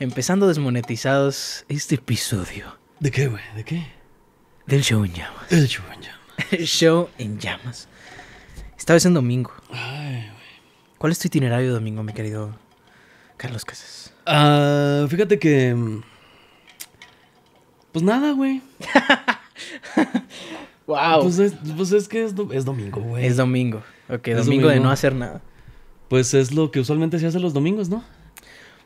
Empezando desmonetizados este episodio ¿De qué, güey? ¿De qué? del show en llamas. El chubaña. El show en llamas. Esta vez en domingo. Ay, güey. ¿Cuál es tu itinerario de domingo, mi querido Carlos Casas? Ah, fíjate que. mm, Pues nada, güey. ¡Wow! Pues, es, pues es que es, do- es domingo, güey. es domingo. Ok, Es domingo, de domingo. no hacer nada. Pues es lo que usualmente se hace los domingos, ¿no?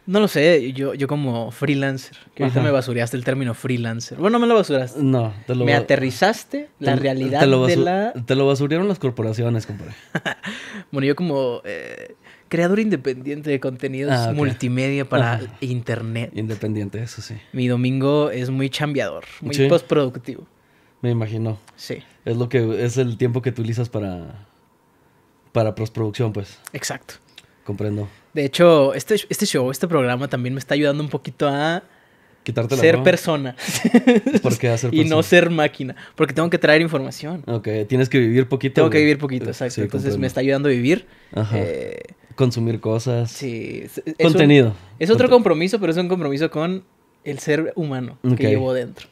No lo sé, yo, yo como freelancer, que ahorita Ajá. me basureaste el término freelancer. Bueno, no me lo basuraste. No, te lo me aterrizaste la te- realidad te lo de la... Te lo basuriaron las corporaciones, compadre. Bueno, yo como eh, creador independiente de contenidos Ah, multimedia para Ajá. internet, Independiente, eso sí. mi domingo es muy chambeador, muy Sí. postproductivo. Me imagino. Sí, Es lo que es el tiempo que utilizas para para postproducción, pues. exacto. Comprendo. De hecho, este, este show, este programa también me está ayudando un poquito a Quitarte la ser persona ¿Por qué hacer y no persona? ser máquina, porque tengo que traer información. Ok, tienes que vivir poquito. Tengo que vivir poquito, exacto. Sí, Entonces me está ayudando a vivir. Ajá. Eh, Consumir cosas. sí, es- es un- Contenido. Es otro compromiso, pero es un compromiso con el ser humano que llevo dentro.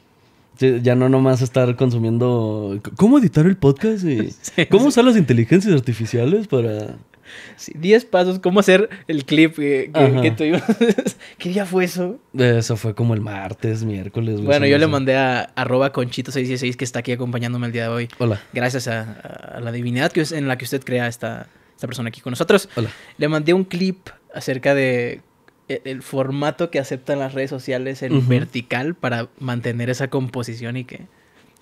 Sí, ya no nomás estar consumiendo. ¿Cómo editar el podcast? y Sí, ¿Cómo usar las inteligencias artificiales para.? Sí, 10 pasos, cómo hacer el clip que, que, tuvimos. ¿Qué día fue eso? Eso fue como el martes, miércoles. güey, Bueno, yo le mandé a arroba conchito616 que está aquí acompañándome el día de hoy. Hola. Gracias a, a la divinidad que, en la que usted crea esta, esta persona aquí con nosotros. Hola. Le mandé un clip acerca de e- el formato que aceptan las redes sociales en vertical para mantener esa composición y que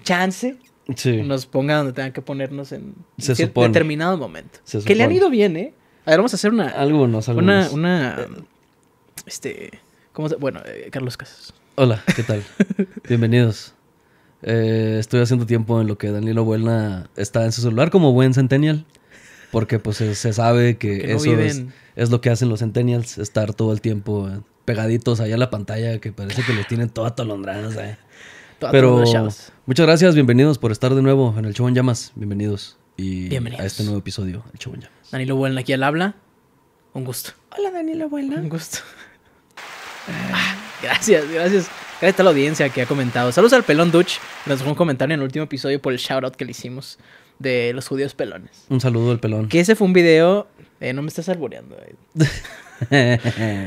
chance Sí. nos ponga donde tengan que ponernos en Se determinado momento. Se Que le han ido bien, ¿eh? A ver, vamos a hacer una... Algunos, Una, algunos. una, este, ¿cómo se, bueno, eh, Carlos Casas. Hola, ¿qué tal? Bienvenidos. Eh, estoy haciendo tiempo en lo que Danilo Buelna está en su celular como buen centennial. Porque pues se, se sabe que, Que no eso es, es lo que hacen los centennials, estar todo el tiempo pegaditos allá a la pantalla que parece que los tienen toda atolondradas. eh. Pero muchas gracias, bienvenidos por estar de nuevo en el Show en Llamas. Bienvenidos. Y Bienvenidos. a este nuevo episodio, el Show en Llamas. Danilo Buelna aquí al habla. Un gusto. Hola Danilo Buelna. Un gusto. Ah, gracias, gracias. Gracias a la audiencia que ha comentado. Saludos al pelón Dutch. Nos dejó un comentario en el último episodio por el shoutout que le hicimos de los judíos pelones. Un saludo al pelón. Que ese fue un video. eh, no me estás alboreando. eh.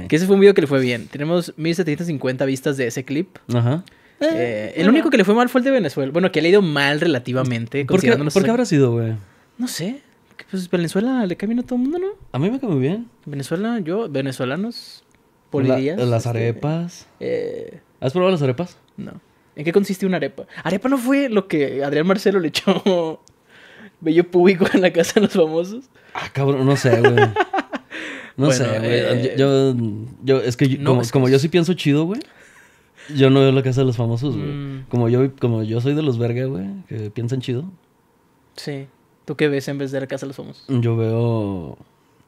Que ese fue un video que le fue bien. Tenemos 1750 vistas de ese clip. Ajá. Eh, el único que le fue mal fue el de Venezuela. Bueno, que le ha ido mal relativamente. ¿Por qué, por habrá sido, güey? No sé. Pues Venezuela le cae bien a todo el mundo, ¿no? A mí me cae muy bien. Venezuela, yo, venezolanos, La- polidías. las este, arepas. eh, ¿Has probado las arepas? no. ¿En qué consiste una arepa? Arepa no fue lo que Adrián Marcelo le echó bello público en la casa de los famosos. Ah, cabrón, no sé, güey. No Bueno, sé, güey. eh, Yo, yo, es que no, como, es como yo sí pienso chido, güey. Yo no veo la casa de los famosos, güey. Mm. Como yo, como yo soy de los verga, güey, que piensan chido. Sí. ¿Tú qué ves en vez de la casa de los famosos? Yo veo.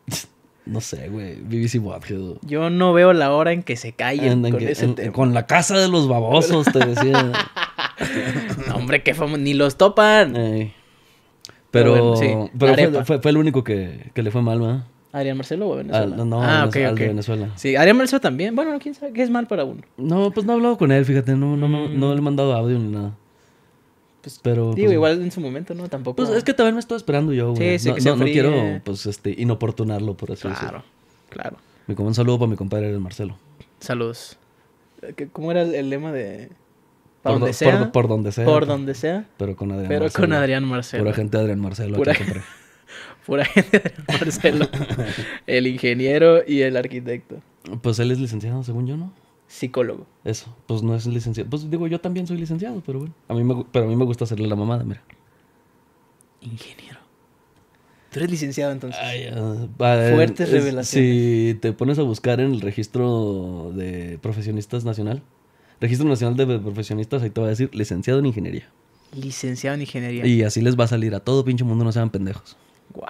No sé, güey. BBC Bothead. Yo no veo la hora en que se callen En- en con que- ese en- tema. Con la casa de los babosos, te decía. No, hombre, qué famoso. Ni los topan. Ey. Pero Pero, bueno, sí, pero la fue, arepa. fue- fue el único que, que le fue mal, ¿verdad? ¿Adrián Marcelo o Venezuela? Al- no, ah, al- ok, al de Venezuela. Sí, Adrián Marcelo también. Bueno, quién sabe, ¿qué es mal para uno? No, pues no he hablado con él, fíjate. No, no, no, Mm. no le he mandado audio ni nada. Pues, Pero. Digo, pues, igual en su momento, ¿no? Tampoco. Pues es que también me estoy esperando yo, güey. Sí, sí, no, que se no, quiero, pues, este, inoportunarlo, por así Claro, decirlo. claro. Me como un saludo para mi compadre el Marcelo. Saludos. Eh, ¿Qué- ¿Cómo era el- el lema de. Por, donde do- sea. por, por donde sea. por donde sea. Pero con Adrián Pero Marcelo. con Adrián Marcelo. Pura gente de Adrián Marcelo. Pura aquí. Pura gente de Marcelo. el ingeniero y el arquitecto. Pues él es licenciado, según yo, ¿no? Psicólogo. Eso. Pues no es licenciado. Pues digo, yo también soy licenciado, pero bueno. A mí me, pero a mí me gusta hacerle la mamada, mira. Ingeniero. Tú eres licenciado entonces. Ay, eh, Fuertes es- revelaciones. Si te pones a buscar en el registro de profesionistas nacional, registro nacional de profesionistas, ahí te va a decir licenciado en ingeniería. Licenciado en ingeniería. Y así les va a salir a todo pinche mundo, no sean pendejos. Wow.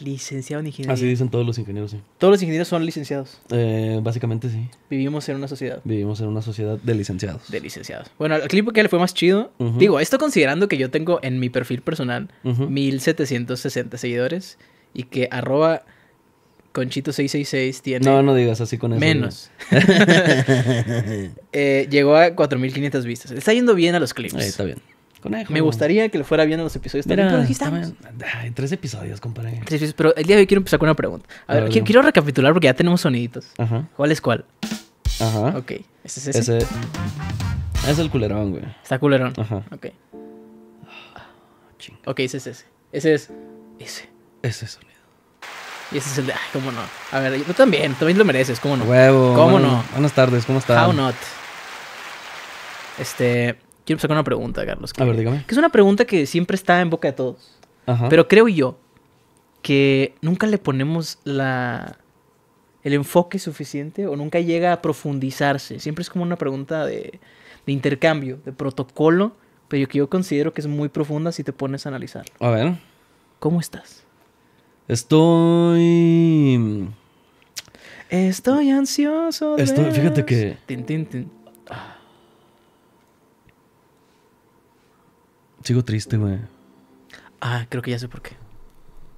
Licenciado en ingeniería. Así dicen todos los ingenieros, sí. Todos los ingenieros son licenciados. Eh, básicamente sí. Vivimos en una sociedad Vivimos en una sociedad de licenciados. de licenciados. Bueno, el clip que le fue más chido. Digo, esto considerando que yo tengo en mi perfil personal Ujú. 1760 seguidores y que arroba Conchito 666 tiene No, no digas así con eso. menos. Eh, llegó a 4500 vistas. Está yendo bien a los clips. Ahí está bien. Conejo. Me gustaría que le fuera bien a los episodios también, Mira, pero aquí está bien. Ay, tres episodios, compadre. Sí, sí, pero el día de hoy quiero empezar con una pregunta. A ver, A quiero recapitular porque ya tenemos soniditos. Ajá. ¿Cuál es cuál? Ajá. Ok, ¿este es ese? Ese. Es el culerón, güey. Está culerón. Ajá. Ok. Ching. Ok, ese es ese. Ese es ese. Ese sonido. Y ese es el de... Ay, cómo no. A ver, tú también. También lo mereces. ¿Cómo no? Huevo. ¿Cómo no? Buenas tardes, ¿cómo están? How not. Este... Quiero empezar con una pregunta, Carlos. que- A ver, dígame. Que es una pregunta que siempre está en boca de todos. Ajá. Pero creo yo que nunca le ponemos la el enfoque suficiente o nunca llega a profundizarse. Siempre es como una pregunta de, de intercambio, de protocolo, pero que yo considero que es muy profunda si te pones a analizar. A ver. ¿Cómo estás? Estoy. Estoy ansioso. de Estoy- fíjate que- Tin, tin, tin. Sigo triste, güey. Ah, creo que ya sé por qué.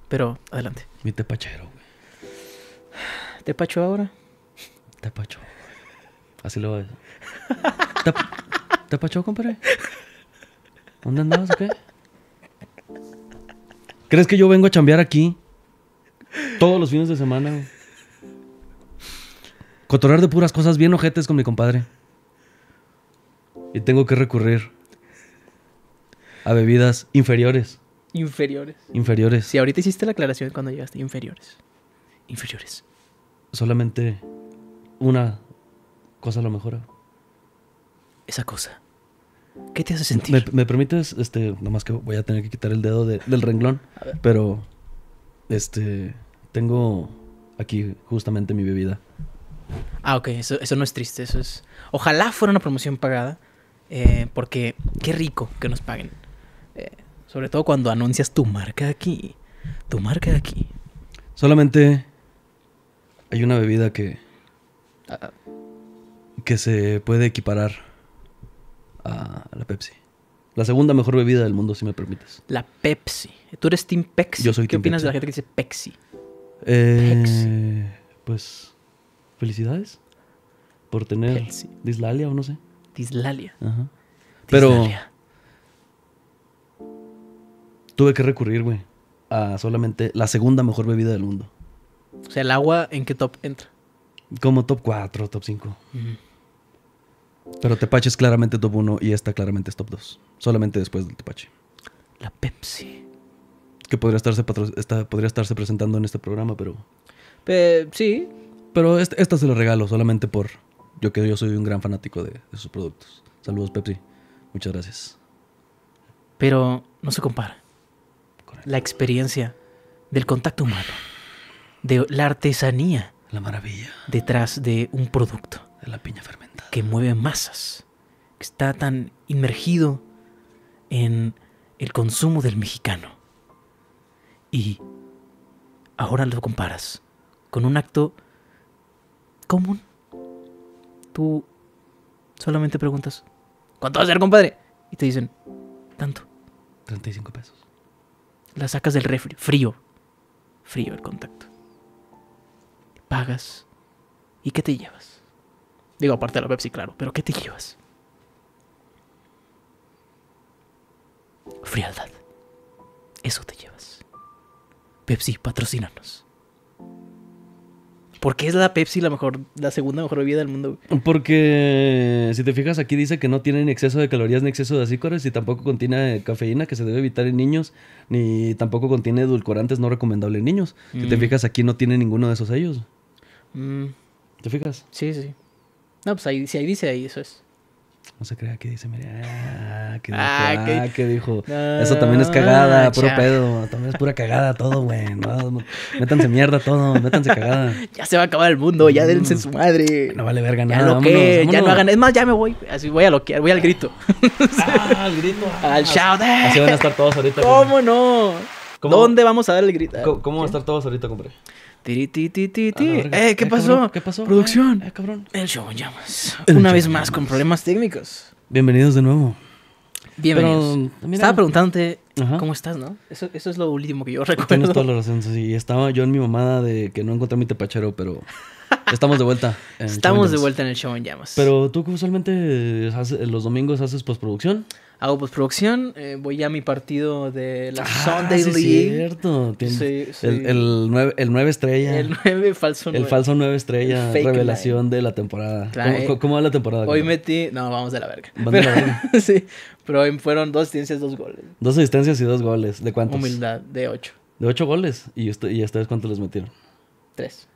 Pero adelante. Mi tepachero, güey. ¿Te pacho ahora? Tepacho. Así lo voy a decir. ¿Te, ¿Tepacho, compadre? ¿Dónde andabas o qué? ¿Crees que yo vengo a chambear aquí? Todos los fines de semana, güey. Cotorrear de puras cosas bien ojetes con mi compadre. Y tengo que recurrir a bebidas inferiores. Inferiores. Inferiores. Si ahorita hiciste la aclaración cuando llegaste. Inferiores. Inferiores. Solamente una cosa lo mejora. Esa cosa. ¿Qué te hace sentir? ¿Me, me permites? Este, nomás que voy a tener que quitar el dedo de- del renglón. A ver. Pero, este, tengo aquí justamente mi bebida. Ah, ok, eso, eso no es triste, eso es... Ojalá fuera una promoción pagada, eh, porque qué rico que nos paguen. Sobre todo cuando anuncias tu marca aquí, tu marca aquí. Solamente hay una bebida que, Ah, que se puede equiparar a la Pepsi. La segunda mejor bebida del mundo, si me permites. la Pepsi. Tú eres Team Pepsi. Yo soy ¿Qué Team opinas de la Pepsi. gente que dice Pepsi? Eh, pues, felicidades por tener Pepsi. dislalia o no sé. Dislalia. Ajá. Pero Dislalia. Tuve que recurrir, güey, a solamente la segunda mejor bebida del mundo. O sea, el agua, ¿en qué top entra? Como top 4, top 5. Pero Tepache es claramente top 1 y esta claramente es top 2. Solamente después del Tepache. La Pepsi. Que podría estarse, esta- podría estarse presentando en este programa, pero... Pe- sí, Pero este- esta se la regalo solamente por... Yo que yo soy un gran fanático de, de sus productos. Saludos, Pepsi. Muchas gracias. pero no se compara. La experiencia del contacto humano, de la artesanía La maravilla detrás de un producto. de la piña fermentada. que mueve masas, que está tan inmergido en el consumo del mexicano. Y ahora lo comparas con un acto común. Tú solamente preguntas, ¿cuánto va a ser, compadre? Y te dicen, tanto. 35 pesos. La sacas del refri, frío. Frío el contacto. Pagas. ¿Y qué te llevas? Digo, aparte de la Pepsi, claro, pero ¿qué te llevas? Frialdad. Eso te llevas. Pepsi, patrocínanos. ¿Por qué es la Pepsi la mejor, la segunda mejor bebida del mundo? güey? Porque si te fijas aquí dice que no tiene ni exceso de calorías ni exceso de azúcares y tampoco contiene cafeína que se debe evitar en niños ni tampoco contiene edulcorantes no recomendables en niños. Si te Mm. fijas aquí no tiene ninguno de esos sellos. Mm, ¿Te fijas? sí, sí. No, pues ahí, si ahí dice ahí, eso es. No se crea que dice, mira, ah, que dijo, Ah, ah, que- dijo. No, Eso también es cagada, puro pedo, también es pura cagada todo, güey. No, métanse mierda todo, métanse cagada. Ya se va a acabar el mundo, ya Mm. dense en su madre. No vale verga Ya nada. lo que, ya no hagan. Es más, ya me voy. Así voy a lo que, voy al grito. Ah, al grito. Al shout. Así van a estar todos ahorita. ¿Cómo no? ¿Cómo? ¿Dónde vamos a dar el grito? ¿Cómo, cómo van a estar todos ahorita, compadre? Tiri, ti, ti. Eh, ¿qué Eh, pasó? cabrón, ¿Qué pasó? Producción. Eh, cabrón. El show en llamas. El Una show vez más con problemas técnicos. Bienvenidos de nuevo. Bienvenidos. Pero. Estaba preguntándote Ajá. ¿Cómo estás, no? Eso, eso es lo último que yo recuerdo. Tienes toda la razón. Sí, estaba yo en mi mamada de que no encontré mi tepachero, pero estamos de vuelta. Estamos de vuelta en el show en llamas. Pero tú usualmente los domingos haces postproducción. Hago postproducción, eh, voy a mi partido de la Ah, Sunday sí, League. cierto. Tien- Sí, sí. El, el, nueve, el nueve estrella. El El, 9, falso 9. falso nueve estrella. El fake Revelación de la temporada. Claro, ¿Cómo, eh. cómo- va la temporada? Hoy metí. No, vamos de la verga. Van de la verga. sí, pero hoy fueron dos asistencias, dos goles. Dos asistencias y dos goles. ¿De cuántos? Humildad, de 8. De ocho goles. ¿Y, usted, ¿Y ustedes cuántos les metieron? 3.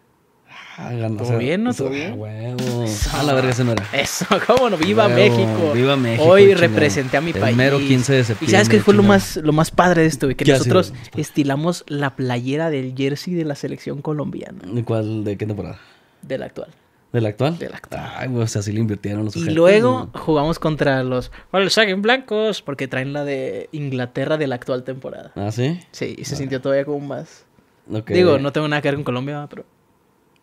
Ah, ganó. ¿Todo bien, no? ¿Todo ah, bien? huevo. Ah, la verga, ese no era. Eso, cómo no, viva Huevo, México. viva México, Hoy representé a mi El país. mero 15 de Y sabes septiembre, qué fue lo más, lo más padre de esto, güey? Que ¿Qué ha nosotros estilamos la playera del jersey de la selección colombiana, ¿De cuál? ¿De qué temporada? de la actual. ¿De la actual? De la actual. Ay, güey, o sea, sí le invirtieron los Y luego jugamos contra los Volkswagen blancos porque traen la de Inglaterra de la actual temporada. ¿Ah, sí? Sí, y se sintió todavía como más. Digo, no tengo nada que ver con Colombia, pero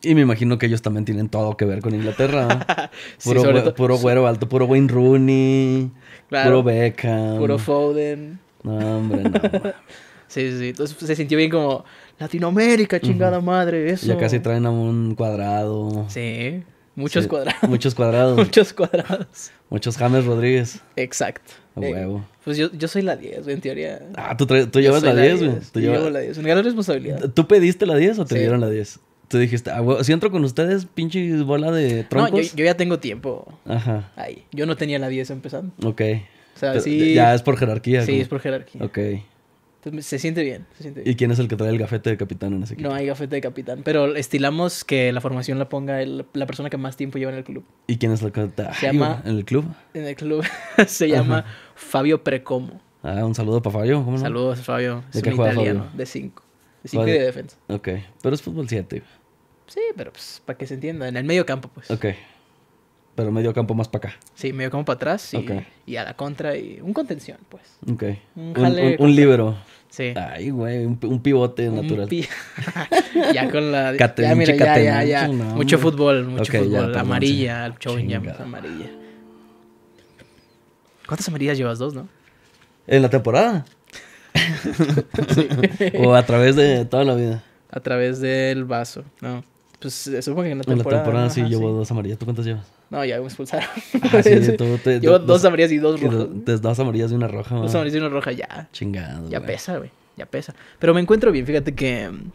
Y me imagino que ellos también tienen todo que ver con Inglaterra. ¿no? Sí, puro, puro güero alto, puro Wayne Rooney, Claro. puro Beckham. puro Foden. No, hombre, no. Sí, sí. Entonces se sintió bien como Latinoamérica, chingada madre, eso. ya casi traen a un cuadrado. Sí, muchos Sí, cuadrados. Muchos cuadrados. Muchos cuadrados. muchos James Rodríguez. Exacto. A Eh, huevo. pues yo, yo soy la 10, güey, en teoría. Ah, tú, tú llevas la 10, güey. Tú Yo llevas- llevo la 10. Me ganó responsabilidad. ¿Tú pediste la 10 o te Sí. dieron la 10? Tú dijiste, ah, si entro con ustedes, pinche bola de No, yo, troncos. yo ya tengo tiempo Ajá, ahí. Yo no tenía la 10 empezando. ok. O sea, sí. Ya es por jerarquía. Sí, es por jerarquía. Ok. Entonces, se siente bien, se siente bien. ¿Y quién es el que trae el gafete de capitán en ese equipo? No hay gafete de capitán, pero estilamos que la formación la ponga el- la persona que más tiempo lleva en el club. ¿Y quién es el que Ay, Se llama- güey, en el club? En el club se llama Fabio Precomo. Ah, un saludo para Fabio. ¿cómo no? Saludos, Fabio. ¿De Es qué un juega italiano, Fabio? de 5. De 5 y de defensa. Ok, pero es fútbol 7. Sí, pero pues para que se entienda, en el medio campo, pues. Ok. Pero medio campo más para acá. Sí, medio campo para atrás y, y a la contra y un contención, pues. Ok. Un jale un, un. Sí. Ay, güey, un, un pivote natural. pi- ya con la. Cate- ya, mira, ya, ya, ya. no, mucho fútbol, mucho ya, fútbol. perdón, amarilla, el show en llamas, Chingada. amarilla. ¿Cuántas amarillas llevas? Dos, ¿no? ¿En la temporada? Sí. ¿O a través de toda la vida? a través del vaso. No. Pues supongo que en la En la temporada. temporada sí Ajá, llevo dos amarillas. ¿Tú cuántas llevas? No, ya me expulsaron. Ah, sí, tú te- Llevo dos- dos amarillas y dos rojas. dos amarillas y una roja. Dos va. amarillas y una roja, ya. Chingado. Ya pesa, güey. Ya pesa. Pero me encuentro bien, fíjate que. mm,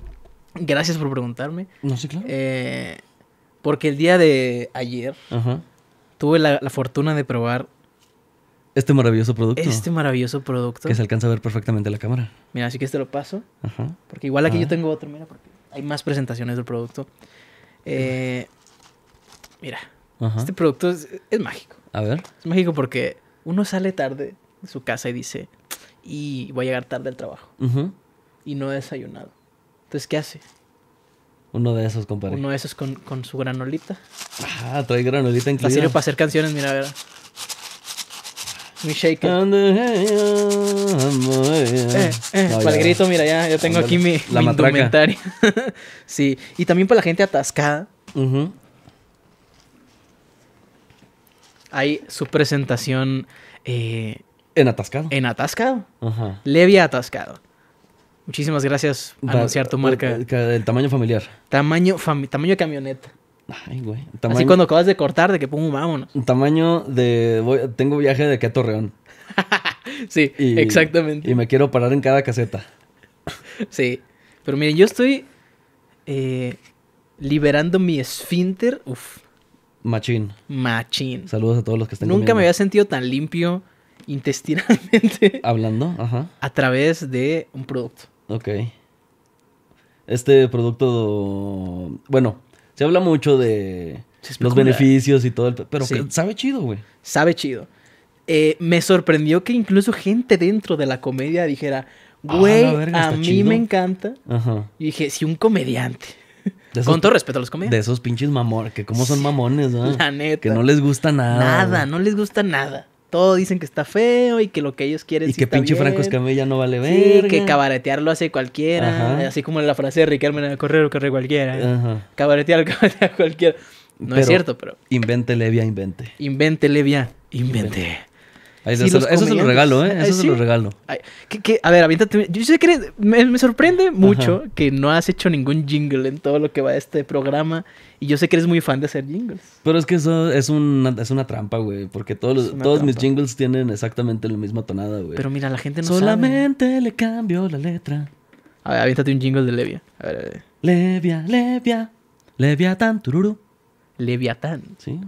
Gracias por preguntarme. No, sí, claro. Eh, porque el día de ayer Ajá. tuve la, la fortuna de probar Este maravilloso producto. este maravilloso producto. Que se alcanza a ver perfectamente en la cámara. Mira, así que te lo paso. Ajá. Porque igual aquí Ah. yo tengo otro, mira, porque hay más presentaciones del producto. Eh, mira, Ajá. este producto es, es mágico. A ver. Es mágico porque uno sale tarde de su casa y dice, y voy a llegar tarde al trabajo. Ujú. Y no he desayunado. Entonces, ¿qué hace? Uno de esos, compadre. Uno de esos con, con su granolita. Ah, trae granolita incluida. para hacer canciones, mira, a ver. Mi shaker. Eh, eh, No, para el grito, mira, ya, ya tengo aquí mi, La mi indumentaria. sí, y también para la gente atascada, Ujú. hay su presentación eh, En atascado. en atascado. Ajá. Levia atascado. Muchísimas gracias por anunciar tu marca. el- El tamaño familiar. Tamaño, fami- tamaño camioneta. Ay, güey. Así cuando acabas de cortar, de que pongo vámonos. tamaño de... voy- tengo viaje de aquí a Torreón. Sí, Y- exactamente. Y me quiero parar en cada caseta. Sí. Pero miren, yo estoy eh, liberando mi esfínter. Uf, Machín. machín. Saludos a todos los que están Nunca me había sentido tan limpio intestinalmente Hablando, ajá. a través de un producto. Ok. Este producto... Bueno, se habla mucho de los beneficios y todo el... Pero Sí. que sabe chido, güey. Sabe chido. Eh, me sorprendió que incluso gente dentro de la comedia dijera, Ah, güey, verga, a mí chido". me encanta. Ajá. Y dije, si un comediante, De esos, con todo respeto a los de comediantes, esos pinches mamones, que como son mamones, ¿no? la neta, Que no les gusta nada. nada, güey. no les gusta nada. Todos dicen que está feo y que lo que ellos quieren Y sí que está pinche bien. Franco Escamilla no vale Sí, verga. que cabaretear lo hace cualquiera. Ajá. Así como la frase de Ricardo, correr o correr cualquiera. Ajá. Cabaretear, cabaretear cualquiera. No es cierto, pero Invente, Levia, invente. invente, Levia, invente. Ahí Sí, se los lo- eso se lo regalo, ¿eh? Eso se sí. lo regalo. Ay, que- que- a ver, aviéntate. Yo sé que eres- me, me sorprende mucho que no has hecho ningún jingle en todo lo que va de este programa. Y yo sé que eres muy fan de hacer jingles. Pero es que eso es una, es una trampa, güey. Porque todos, los- todos mis jingles tienen exactamente la misma tonada, güey. Pero mira, la gente no sabe. Solamente le cambio la letra. A ver, aviéntate un jingle de Levia. A ver, a ver. Levia, levia, levia tan tururu. Leviatán. ¿Sí?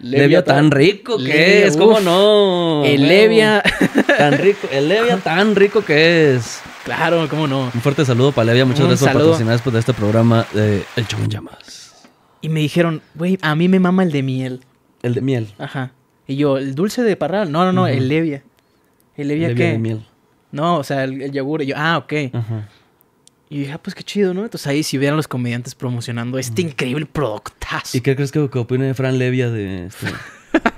Levia tan rico que Levia, es, ¿cómo uf. no? El. Levia. Tan rico, el Levia tan rico que es. claro, cómo no. Un fuerte saludo para Levia, muchas Un gracias saludo. por patrocinar después de este programa de El Show en Llamas. Y me dijeron, güey, a mí me mama el de miel. El de miel. Ajá. Y yo, ¿el dulce de parral? No, no, no, el Levia. ¿El Levia, Levia qué? de miel. No, o sea, el, el yogur. Y yo, ah, ok. Ajá. Y dije, ah, pues qué chido, ¿no? Entonces ahí si vieran los comediantes promocionando este increíble productazo. ¿Y qué crees que, que opine Fran Levia de este?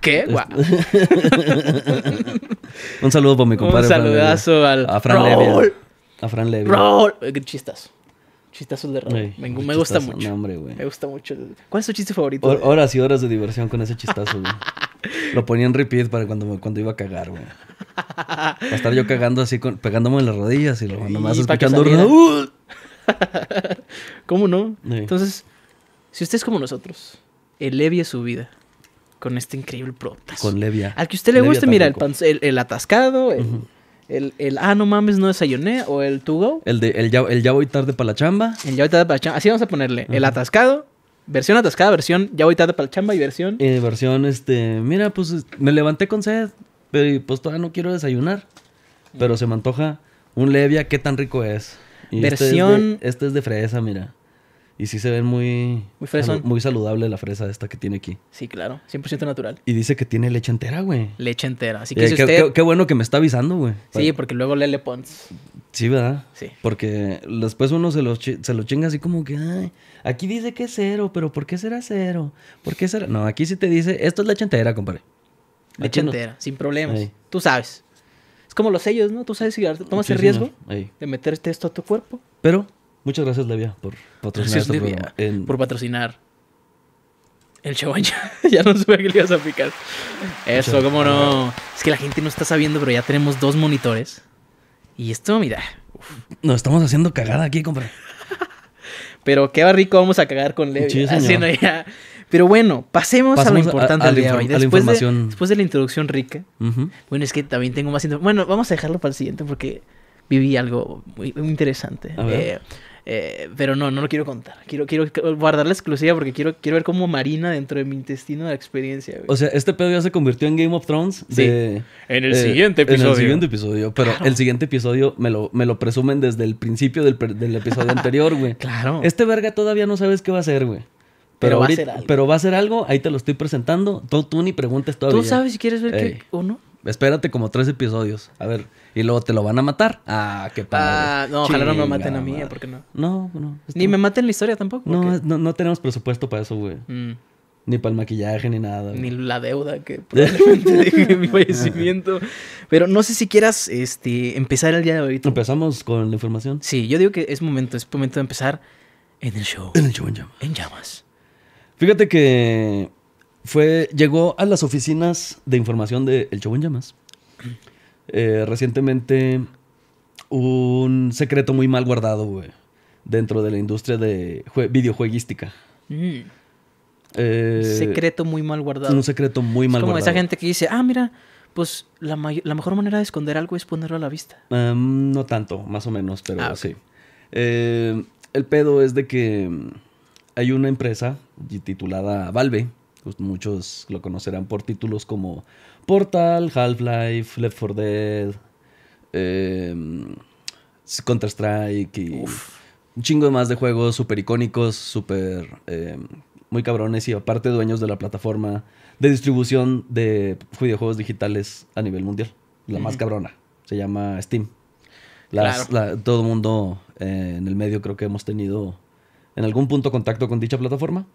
¿Qué? Guau. Un saludo para mi compadre. Un Fran saludazo al... A Fran. Levia. A Fran Levia. Chistazo. Chistazo de Raúl. Me, gusta mucho. Me gusta mucho. ¿Cuál es tu chiste favorito? Hor- de- Horas y horas de diversión con ese chistazo, güey. Lo ponía en repeat para cuando, me- cuando iba a cagar, güey. Para estar yo cagando así, con, pegándome en las rodillas y luego nomás escuchando. Raúl. ¿Cómo no? Sí. Entonces, si usted es como nosotros, elevie su vida con este increíble productazo. Con Levia. Al que a usted le Levia guste, mira, el, atascado, el, el, el, ah, no mames, no desayuné, o el to go. El de el ya, el ya voy tarde para la chamba. El ya voy tarde para la chamba. Así vamos a ponerle. El atascado, versión atascada, versión ya voy tarde para la chamba y versión. Eh, versión, este, mira, pues me levanté con sed, pero pues todavía no quiero desayunar. Pero se me antoja un Levia, qué tan rico es. Y este es de- Versión- Este es de, fresa, mira. Y sí se ve muy... Muy fresón. salu- muy saludable la fresa esta que tiene aquí. Sí, claro, 100% natural. Y dice que tiene leche entera, güey. Leche entera. Así Eh, que si qué, usted... qué- qué bueno que me está avisando, güey. Sí, porque luego Lele Pons. Sí, ¿verdad? Sí. Porque después uno se lo, se lo chinga así como que, ay, aquí dice que es cero, pero ¿por qué será cero? ¿Por qué será? No, aquí sí te dice, esto es leche entera, compadre. Leche entera, sin problemas. Tú sabes. Es como los sellos, ¿no? Tú sabes si tomas Sí, el riesgo de meterte esto a tu cuerpo. Pero, muchas gracias, Levia, por patrocinar Gracias, este. En- por patrocinar el show. Ya, ya no supe que le ibas a picar. Eso, cómo no. Es que la gente no está sabiendo, pero ya tenemos dos monitores. Y esto, mira. Nos estamos haciendo cagada aquí, compadre. Pero qué rico vamos a cagar con Levi. Sí. ¿no? Ya. Pero bueno, pasemos, Pasemos a a- lo importante a del la día de hoy. a la Después de, información. después de la introducción rica. Bueno, es que también tengo más... Bueno, vamos a dejarlo para el siguiente porque viví algo muy, muy interesante. A. Eh, eh, pero no, no lo quiero contar. Quiero, quiero guardar la exclusiva porque quiero, quiero ver cómo marina dentro de mi intestino la experiencia. güey. O sea, este pedo ya se convirtió en Game of Thrones. Sí. de- en el eh, siguiente episodio. En el siguiente episodio. Pero Claro. el siguiente episodio me lo, me lo presumen desde el principio del, del episodio anterior, güey. Claro. Este verga todavía no sabes qué va a hacer, güey. Pero va a ahorita- hacer algo. Pero va a hacer algo, ahí te lo estoy presentando. Tú, tú ni preguntes todavía. ¿Tú sabes si quieres ver Ey. qué o no? Espérate como tres episodios. A ver. Y luego te lo van a matar. Ah, qué padre. Ah, no, ojalá no me maten a mí, madre. ¿por qué no? No, no. Ni me maten la historia tampoco. No, no, no tenemos presupuesto para eso, güey. Mm, Ni para el maquillaje, ni nada. güey. ni la deuda que probablemente deje mi fallecimiento. Pero no sé si quieras este, empezar el día de hoy. tú. Empezamos con la información. Sí, yo digo que es momento, es momento de empezar en el show. En el show en llamas. En llamas. Fíjate que fue, llegó a las oficinas de información de El Show en Llamas. eh, recientemente un secreto muy mal guardado, güey. Dentro de la industria de jue- videojueguística. Mm, Eh, secreto muy mal guardado. Un secreto muy mal es como guardado. esa gente que dice, ah, mira, pues la, la mejor manera de esconder algo es ponerlo a la vista. Em, no tanto, más o menos, pero Ah, sí. Eh, el pedo es de que hay una empresa titulada Valve, pues muchos lo conocerán por títulos como Portal, Half-Life, Left 4 Dead, em, Counter-Strike y un chingo más de juegos súper icónicos, súper em, muy cabrones y aparte dueños de la plataforma de distribución de videojuegos digitales a nivel mundial. La más cabrona. Se llama Steam. Las- Claro. la- todo el mundo eh, en el medio creo que hemos tenido en algún punto contacto con dicha plataforma.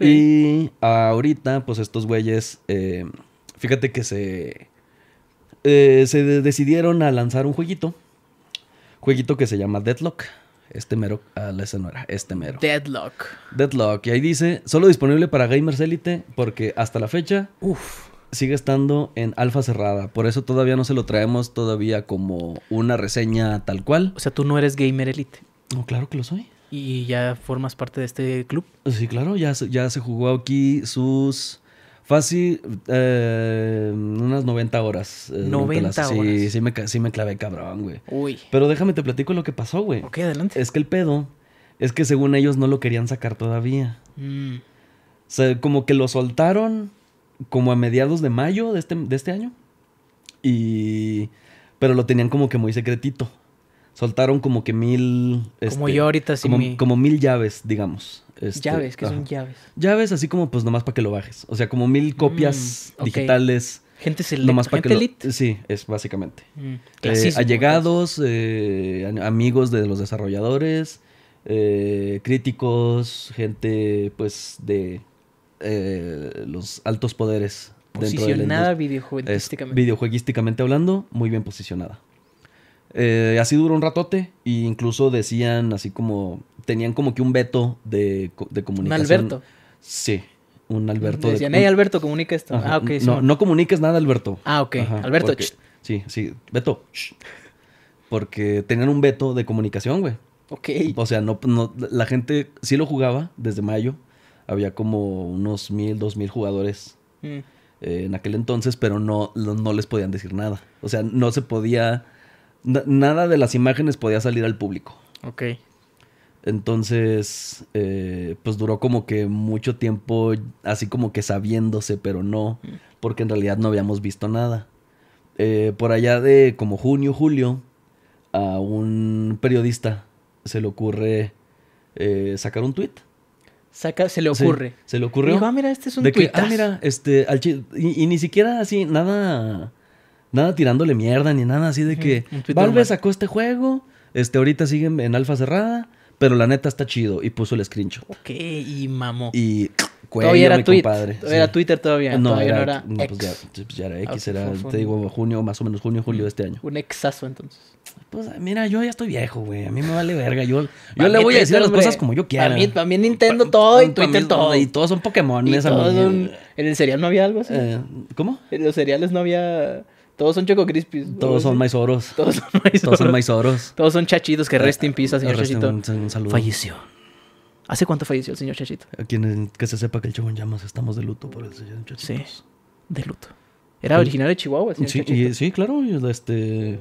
Y ahorita, pues estos güeyes, eh, fíjate que se, eh, se de- decidieron a lanzar un jueguito. Jueguito que se llama Deadlock. Este mero, ah, ese no era, este mero. Deadlock. Deadlock. Y ahí dice, solo disponible para Gamers Elite porque hasta la fecha Uf. sigue estando en alfa cerrada. Por eso todavía no se lo traemos todavía como una reseña tal cual. O sea, tú no eres gamer elite. No, claro que lo soy. Y ya formas parte de este club. Sí, claro, ya, se- ya se jugó aquí sus fácil eh, unas 90 horas. eh, durante 90 las- Sí, horas. sí me, ca- sí me clavé cabrón, güey. Uy. Pero déjame te platico lo que pasó, güey. Ok, adelante. Es que el pedo es que según ellos no lo querían sacar todavía. Mm, O sea, como que lo soltaron como a mediados de mayo de este, de este año. Y... Pero lo tenían como que muy secretito. Soltaron como que mil... Como este, yo ahorita sí como, mi- como mil llaves, digamos. Este, llaves, que ajá. son llaves. Llaves así como pues nomás para que lo bajes. O sea, como mil copias Mm, digitales. Gente selecta. Nomás para Gente que lo... elite. Sí, es básicamente. Mm, Eh, allegados, eh, amigos de los desarrolladores, eh, críticos, gente pues de eh, los altos poderes dentro de Posicionada industria. Es videojueguísticamente. videojueguísticamente hablando, muy bien posicionada. Eh, así duró un ratote e incluso decían así como tenían como que un veto de, de Un comunicación. Alberto. Sí, un Alberto. Decían, de, hey, Alberto, comunica esto. Ajá, Ah, ok. no, no comuniques nada, Alberto. Ah, ok. Ajá, Alberto, porque- sí, sí, Beto. ch. Porque tenían un veto de comunicación, güey. Ok. O sea, no, no, la gente sí lo jugaba desde mayo. Había como unos mil, dos mil jugadores Mm, eh, en aquel entonces, pero no, no, no les podían decir nada. O sea, no se podía. Na- nada de las imágenes podía salir al público. ok. Entonces, eh, pues duró como que mucho tiempo así como que sabiéndose, pero no, porque en realidad no habíamos visto nada. Eh, por allá de como junio, julio, a un periodista se le ocurre eh, sacar un tweet. Saca, se le ocurre. se le ocurrió. Dijo, ah, mira, este es un que, ah, mira, este, al chi- y, y ni siquiera así, nada, nada tirándole mierda, ni nada así de que Valve sacó este juego, este, ahorita siguen en alfa cerrada, pero la neta está chido, y puso el screenshot. Ok, y mamó. Y cuello, todavía era mi Tweet. compadre. Todavía era. Twitter todavía. No, todavía era, no era no, pues ya, pues ya era Ah, X, era, fue- fue te digo, junio, más o menos junio, julio de este año. Un exazo entonces. Pues mira, yo ya estoy viejo, güey, a mí me vale verga, yo, yo le voy a decir Twitter, las hombre. cosas como yo quiera. Para mí, para mí Nintendo Pa- todo y Twitter mí- todo. Y todos son Pokémon. En el cereal no había algo así. Eh, ¿Cómo? En los cereales no había... Todos son Choco Crispies. Todos son maizoros. Todos son Maizoros. Todos son maizoros. Todos son chachitos que rest in peace al señor Rest in- Chachito. Un, un saludo. Falleció. ¿Hace cuánto falleció el señor Chachito? A quien que se sepa que el chavo en llamas estamos de luto por el señor Sí, Chachitos. de luto. Era Sí. originario de Chihuahua, el señor Sí, Chachito. y- sí, claro. y Este.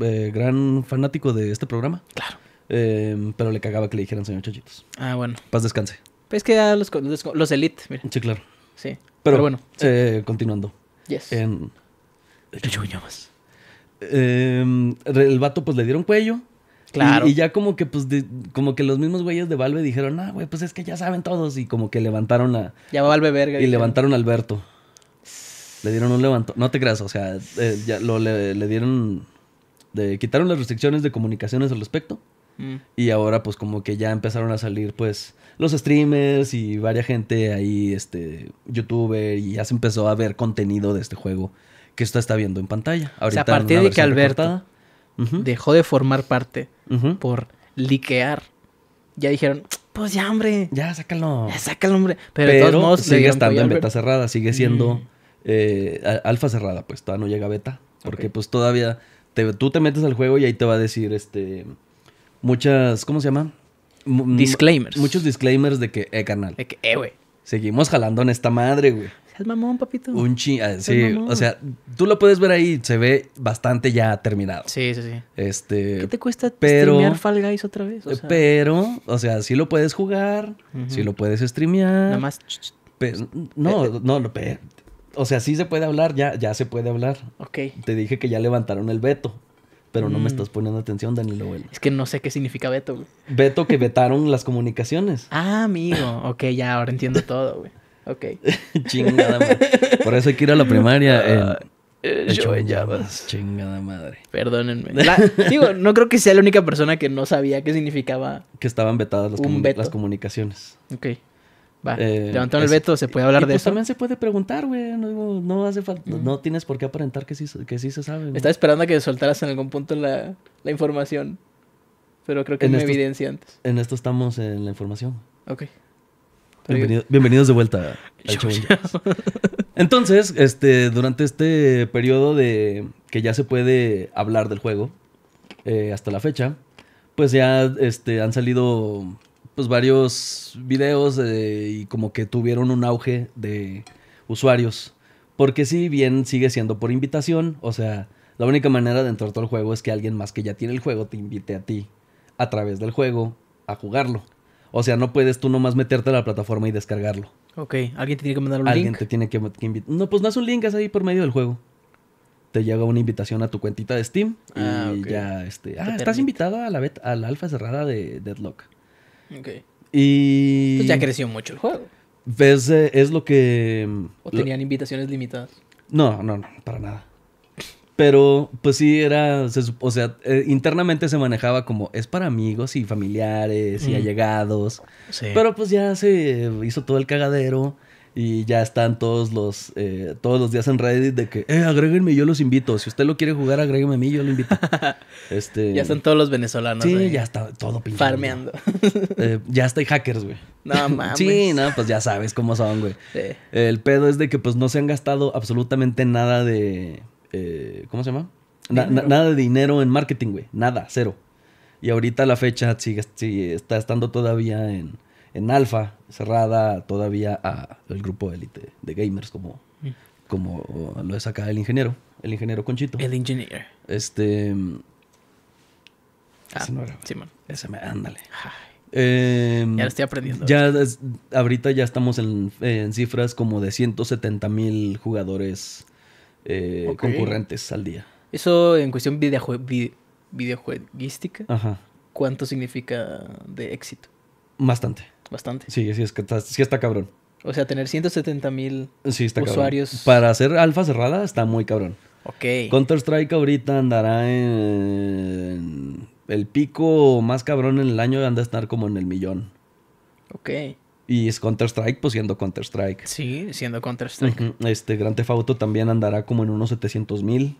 eh, gran fanático de este programa. Claro. Eh, pero le cagaba que le dijeran señor Chachitos. Ah, bueno. Paz descanse. Pues que a los, los, los elite, mira. Sí, claro. Sí. Pero, Pero, bueno. eh, continuando. Yes. En, El eh, el vato, pues le dieron cuello. Claro. Y, y ya como que, pues, de- como que los mismos güeyes de Valve dijeron, ah, güey, pues es que ya saben todos. Y como que levantaron la. Ya va Valve verga. Y dijeron. levantaron a Alberto. Le dieron un levantón. No te creas, o sea, eh, ya lo le, le dieron. De, quitaron las restricciones de comunicaciones al respecto. Mm. Y ahora, pues, como que ya empezaron a salir, pues, los streamers y varias gente ahí, este, youtuber, y ya se empezó a ver contenido de este juego que usted está viendo en pantalla. Ahorita a partir en una de que Alberto Dejó de formar parte por liquear. Ya dijeron, pues ya, hombre. Ya, sácalo. Ya el hombre. Pero, Pero, de todos modos, le sigue estando a en beta cerrada, sigue siendo Mm. eh, a- alfa cerrada, pues todavía no llega a beta. Porque pues todavía te- tú te metes al juego y ahí te va a decir este muchas, ¿cómo se llama? Disclaimers. Muchos disclaimers de que, eh, canal, De que, eh, güey. seguimos jalando en esta madre, güey. Seas mamón, papito. Un chi, ah, sí, mamón. o sea, tú lo puedes ver ahí, se ve bastante ya terminado. Sí, sí, sí. Este, ¿Qué te cuesta pero- streamear Fall Guys otra vez? O sea, pero, o sea, sí lo puedes jugar, Ujú. sí lo puedes streamear. nada más. no, no, no, pe- o sea, sí se puede hablar, ya, ya se puede hablar. Ok. Te dije que ya levantaron el veto, pero no me Mm. estás poniendo atención, Danilo. Bueno. Es que no sé qué significa veto, güey. Veto que vetaron las comunicaciones. Ah, amigo. Ok, ya, ahora entiendo todo, güey. Ok. Chingada madre. Por eso hay que ir a la primaria. Ah, en- el show en en llamas. Chingada madre. Perdónenme. La- digo, no creo que sea la única persona que no sabía qué significaba. Que estaban vetadas las, veto. comunicaciones. Ok. Va. Eh, Levantaron el veto, se puede hablar Y de pues eso. también se puede preguntar, güey. No, digo, no hace falta, no tienes por qué aparentar que sí, se- que sí se sabe. Estaba esperando a que soltaras en algún punto la, la información. Pero creo que En es una evidencia antes. En esto estamos en la información. Ok. Bienvenido- bienvenidos de vuelta al Show. Entonces, este, durante este periodo de que ya se puede hablar del juego, eh, hasta la fecha, pues ya este, han salido pues varios videos eh, y como que tuvieron un auge de usuarios. Porque si bien sigue siendo por invitación, o sea, la única manera de entrar al juego es que alguien más que ya tiene el juego te invite a ti a través del juego a jugarlo. O sea, no puedes tú nomás meterte a la plataforma y descargarlo. Ok, alguien te tiene que mandar un Alguien link. te tiene que, invitar. No, pues no es un link, es ahí por medio del juego. Te llega una invitación a tu cuentita de Steam y Ah, ok. ya, este... Ah, estás invitado a la, beta- a la alfa cerrada de Deadlock. Ok. Y... Pues ya creció mucho el juego. Ves, eh, es lo que... O lo- tenían invitaciones limitadas. No, no, no, para nada. Pero, pues sí, era, se o sea, eh, internamente se manejaba como, es para amigos y familiares y Mm. allegados. Sí. Pero pues ya se hizo todo el cagadero y ya están todos los, eh, todos los días en Reddit de que, eh, agréguenme, yo los invito. Si usted lo quiere jugar, agréguenme a mí, yo lo invito. este, ya están todos los venezolanos. Sí, ahí ya está todo pinche. Farmeando. Eh, ya está hay hackers, güey. no mames. Sí, no, pues ya sabes cómo son, güey. Sí. El pedo es de que pues no se han gastado absolutamente nada de... eh, ¿Cómo se llama? Na- na- Dinero. nada de dinero en marketing, güey. Nada, cero. Y ahorita la fecha sigue, sigue- está estando todavía en, en alfa, cerrada todavía a el grupo élite de gamers como, Mm. como lo es acá el ingeniero, el ingeniero Conchito. El engineer. Este... Ah, ese no era, güey. Simón. Ese me... Ándale. Eh, Ya lo estoy aprendiendo. Ya es- ahorita ya estamos en, en cifras como de 170 mil jugadores eh, concurrentes al día. Eso en cuestión videojue vi- videojueguística, Ajá. ¿cuánto significa de éxito? Bastante. Bastante. Sí, sí, es que está, sí está cabrón. O sea, tener 170 mil. Sí está Usuarios. cabrón. Para hacer alfa cerrada está muy cabrón. Ok. Counter Strike ahorita andará en... El pico más cabrón en el año anda a estar como en el millón. Ok. Y es Counter Strike, pues siendo Counter Strike. Sí, siendo Counter Strike. Ujú. Este Grand Theft Auto también andará como en unos 700 mil.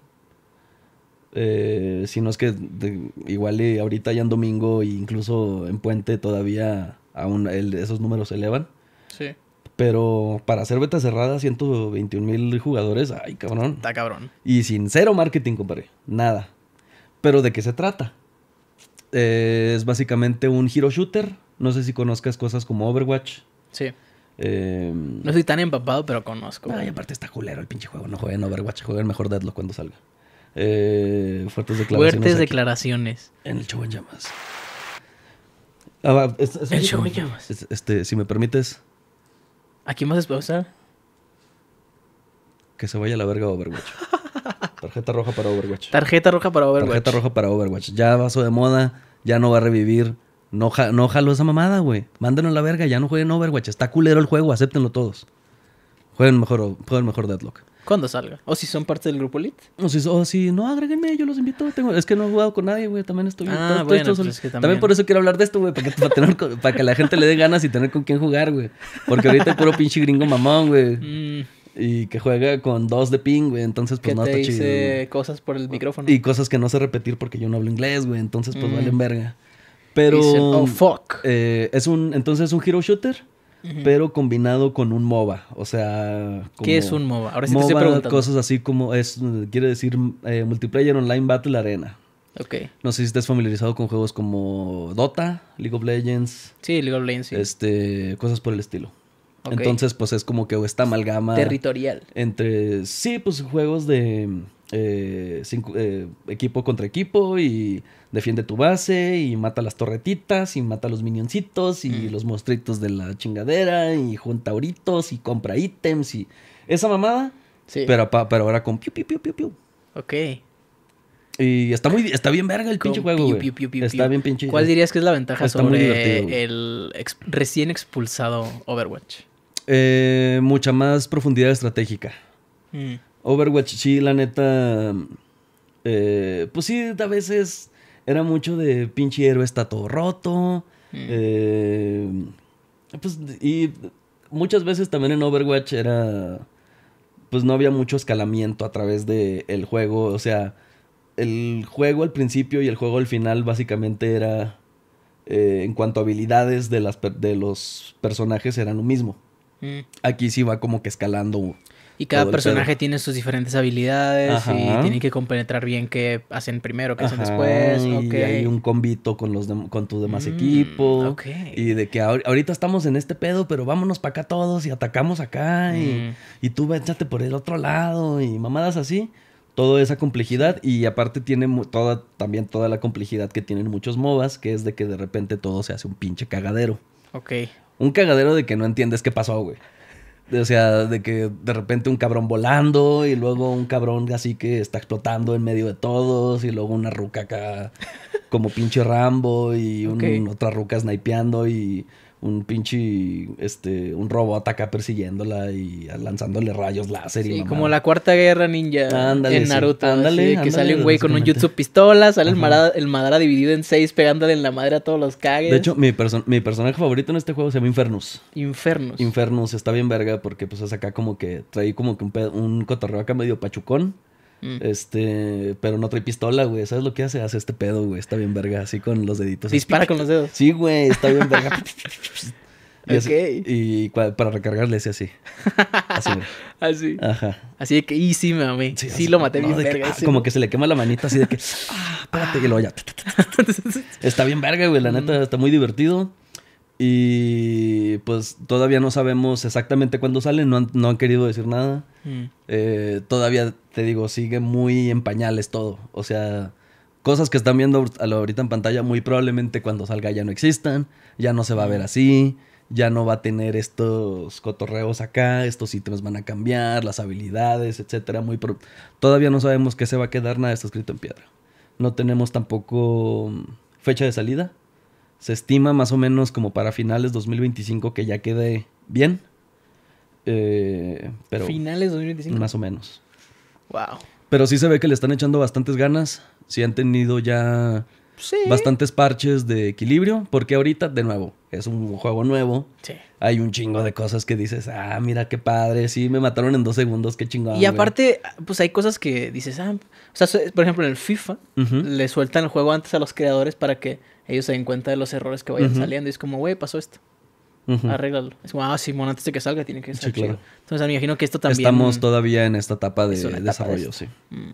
Eh, si no es que de- igual y ahorita ya en domingo e incluso en puente todavía aún el- esos números se elevan. Sí. Pero para hacer beta cerrada, 121 mil jugadores, ay cabrón. Está cabrón. Y sin cero marketing, compadre. Nada. Pero ¿de qué se trata? Eh, es básicamente un hero shooter. No sé si conozcas cosas como Overwatch. Sí. Eh, No estoy tan empapado, pero conozco. Ay, aparte está culero el pinche juego. No jueguen Overwatch, jueguen mejor Deadlock cuando salga. Eh, fuertes declaraciones. Fuertes aquí. declaraciones. En el show en llamas. Ah, va, es- es- El show en llamas. es- Este, si me permites, ¿A quién más usar? que se vaya a la verga Overwatch. Tarjeta roja para Overwatch. Tarjeta roja para Overwatch. Tarjeta roja para Overwatch. Ya pasó de moda, ya no va a revivir. No, no jalo esa mamada, güey. Mándenlo a la verga, ya no jueguen Overwatch. Está culero el juego, acéptenlo todos. Jueguen mejor, jueguen mejor Deadlock. Cuando salga. O si son parte del grupo Elite. O si, o si no, agréguenme, yo los invito. Tengo, es que no he jugado con nadie, güey. También estoy. Ah, todo- bueno, pues es que también. también. por eso quiero hablar de esto, güey. Para, que, para, tener co- para que la gente le dé ganas y tener con quién jugar, güey. Porque ahorita hay puro pinche gringo mamón, güey. Mm, Y que juega con dos de ping, güey. Entonces, pues que no te está dice chido. cosas por el micrófono. Y cosas que no sé repetir porque yo no hablo inglés, güey. Entonces, pues Mm. valen verga. Pero. Dicen, oh, fuck. eh, es un. Entonces es un hero shooter. Pero combinado con un MOBA. O sea. ¿Qué como- es un MOBA? Ahora sí te estoy preguntando. cosas así como es, quiere decir eh, Multiplayer Online Battle Arena. Ok. No sé si estés familiarizado con juegos como Dota, League of Legends, Sí, League of Legends, sí. este, cosas por el estilo. Ok. Entonces, pues es como que esta amalgama Territorial. entre, sí, pues juegos de eh, cinco- eh, equipo contra equipo y defiende tu base y mata las torretitas y mata los minioncitos y Mm. los monstruitos de la chingadera y junta auritos y compra ítems y esa mamada, Sí. pero, pa- pero ahora con piu, piu, piu, piu, piu. ok. Y está muy, está bien verga el pinche juego, güey. Está bien pinche. ¿Cuál dirías que es la ventaja Está sobre el ex- recién expulsado Overwatch? Eh, mucha más profundidad estratégica. Mm, Overwatch, sí, la neta. eh, pues sí, a veces era mucho de pinche héroe está todo roto. mm. eh, pues, y muchas veces también en Overwatch era. Pues no había mucho escalamiento a través del el juego. O sea, el juego al principio y el juego al final básicamente era. eh, en cuanto a habilidades de, las, de los personajes eran lo mismo. Mm, Aquí sí va como que escalando Y cada personaje pedo. tiene sus diferentes habilidades y Ajá. tienen que compenetrar bien qué hacen primero, qué hacen después. y hay un combito con los dem- con tu demás Mm, equipo. ok. Y de que ahor- ahorita estamos en este pedo, pero vámonos para acá todos y atacamos acá. Y, Mm. y tú échate por el otro lado y mamadas así. Toda esa complejidad y aparte tiene toda, también toda la complejidad que tienen muchos MOBAs, que es de que de repente todo se hace un pinche cagadero. Ok. Un cagadero de que no entiendes qué pasó, güey. O sea, de que de repente un cabrón volando y luego un cabrón así que está explotando en medio de todos y luego una ruca acá como pinche Rambo y un- otra ruca snipeando y un pinche, este, un robot acá persiguiéndola y lanzándole rayos láser y Sí, mamadas. como la cuarta guerra ninja Ándale, en sí. Naruto. Ándale, así, que sale un güey con un jutsu pistola, sale el Ajá. Madara, el dividido en seis pegándole en la madre a todos los cagues. De hecho, mi, perso- mi personaje favorito en este juego se llama Infernus. Infernos. Infernus está bien verga porque pues es acá como que trae como que un, un cotorreo acá medio pachucón. Mm. Este, pero no trae pistola, güey. ¿Sabes lo que hace? Hace este pedo, güey. Está bien verga, así con los deditos. Dispara con los dedos. Sí, güey, está bien verga. y, así- Ok. y para recargarle ese así. Así. Así. Ajá. Así de que, y sí, mami. Sí, así, lo maté no, bien que, verga. ah, como que se le quema la manita así de que, ah, espérate, y luego ya. Está bien verga, güey. La neta, está muy divertido. Y pues todavía no sabemos exactamente cuándo sale. No han, no han querido decir nada. Mm. Eh, todavía, te digo, sigue muy en pañales todo. O sea, cosas que están viendo a lo- ahorita en pantalla, muy probablemente cuando salga ya no existan. Ya no se va a ver así. Ya no va a tener estos cotorreos acá. Estos ítems van a cambiar, las habilidades, etcétera. Muy pro- Todavía no sabemos qué se va a quedar, nada está escrito en piedra. No tenemos tampoco mm, fecha de salida. Se estima más o menos como para finales 2025 que ya quede bien. Eh, pero Finales 2025. más o menos. Wow. Pero sí se ve que le están echando bastantes ganas. Sí han tenido ya Sí. bastantes parches de equilibrio. Porque ahorita, de nuevo, es un juego nuevo. Sí. Hay un chingo de cosas que dices, ah, mira qué padre. Sí, me mataron en dos segundos, qué chingón. Y güey". aparte, pues hay cosas que dices, ah, o sea, por ejemplo, en el FIFA, le sueltan el juego antes a los creadores para que ellos se den cuenta de los errores que vayan saliendo. Y es como, güey, pasó esto, arréglalo. Es como, ah, Simón, antes de que salga tiene que ser Sí, claro. chido. Entonces, me imagino que esto también... Estamos todavía en esta etapa de es etapa desarrollo, sí. Mm.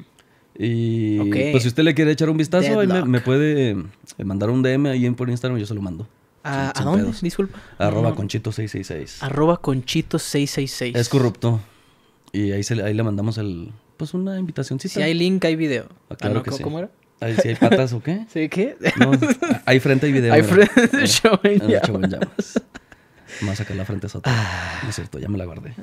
Y pues si usted le quiere echar un vistazo, ahí me, puede eh, mandar un DM ahí en por Instagram y yo se lo mando. ¿A, Sin- ¿a sin dónde? pedos. Disculpa. Arroba No. conchito666. Arroba conchito666. Es corrupto. Y ahí, se, ahí le mandamos el, pues una invitacióncita. Si hay link, hay video. Ah, claro no, que ¿cómo- sí. ¿Cómo era? Ahí, si hay patas o qué. ¿Sí qué? No, hay frente y video. Hay frente, show en Ah, llamas. Me va a sacar la frente es otra. No es cierto, ya me la guardé.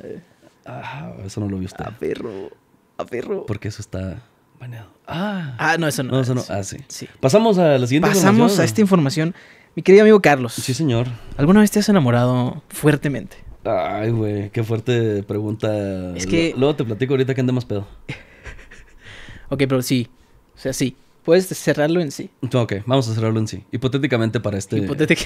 Ah, eso no lo vio usted. A perro. A perro. Porque eso está baneado. Ah, Ah, no, eso no. no, eso no. es- Ah, sí. Sí. Pasamos a la siguiente Pasamos a esta información. Mi querido amigo Carlos. Sí, señor. ¿Alguna vez te has enamorado fuertemente? Ay, güey, qué fuerte pregunta. Es que- Luego te platico ahorita que andemos pedo. Ok, pero sí. O sea, sí. Puedes cerrarlo en sí. Ok, vamos a cerrarlo en sí. Hipotéticamente para este... Hipotética.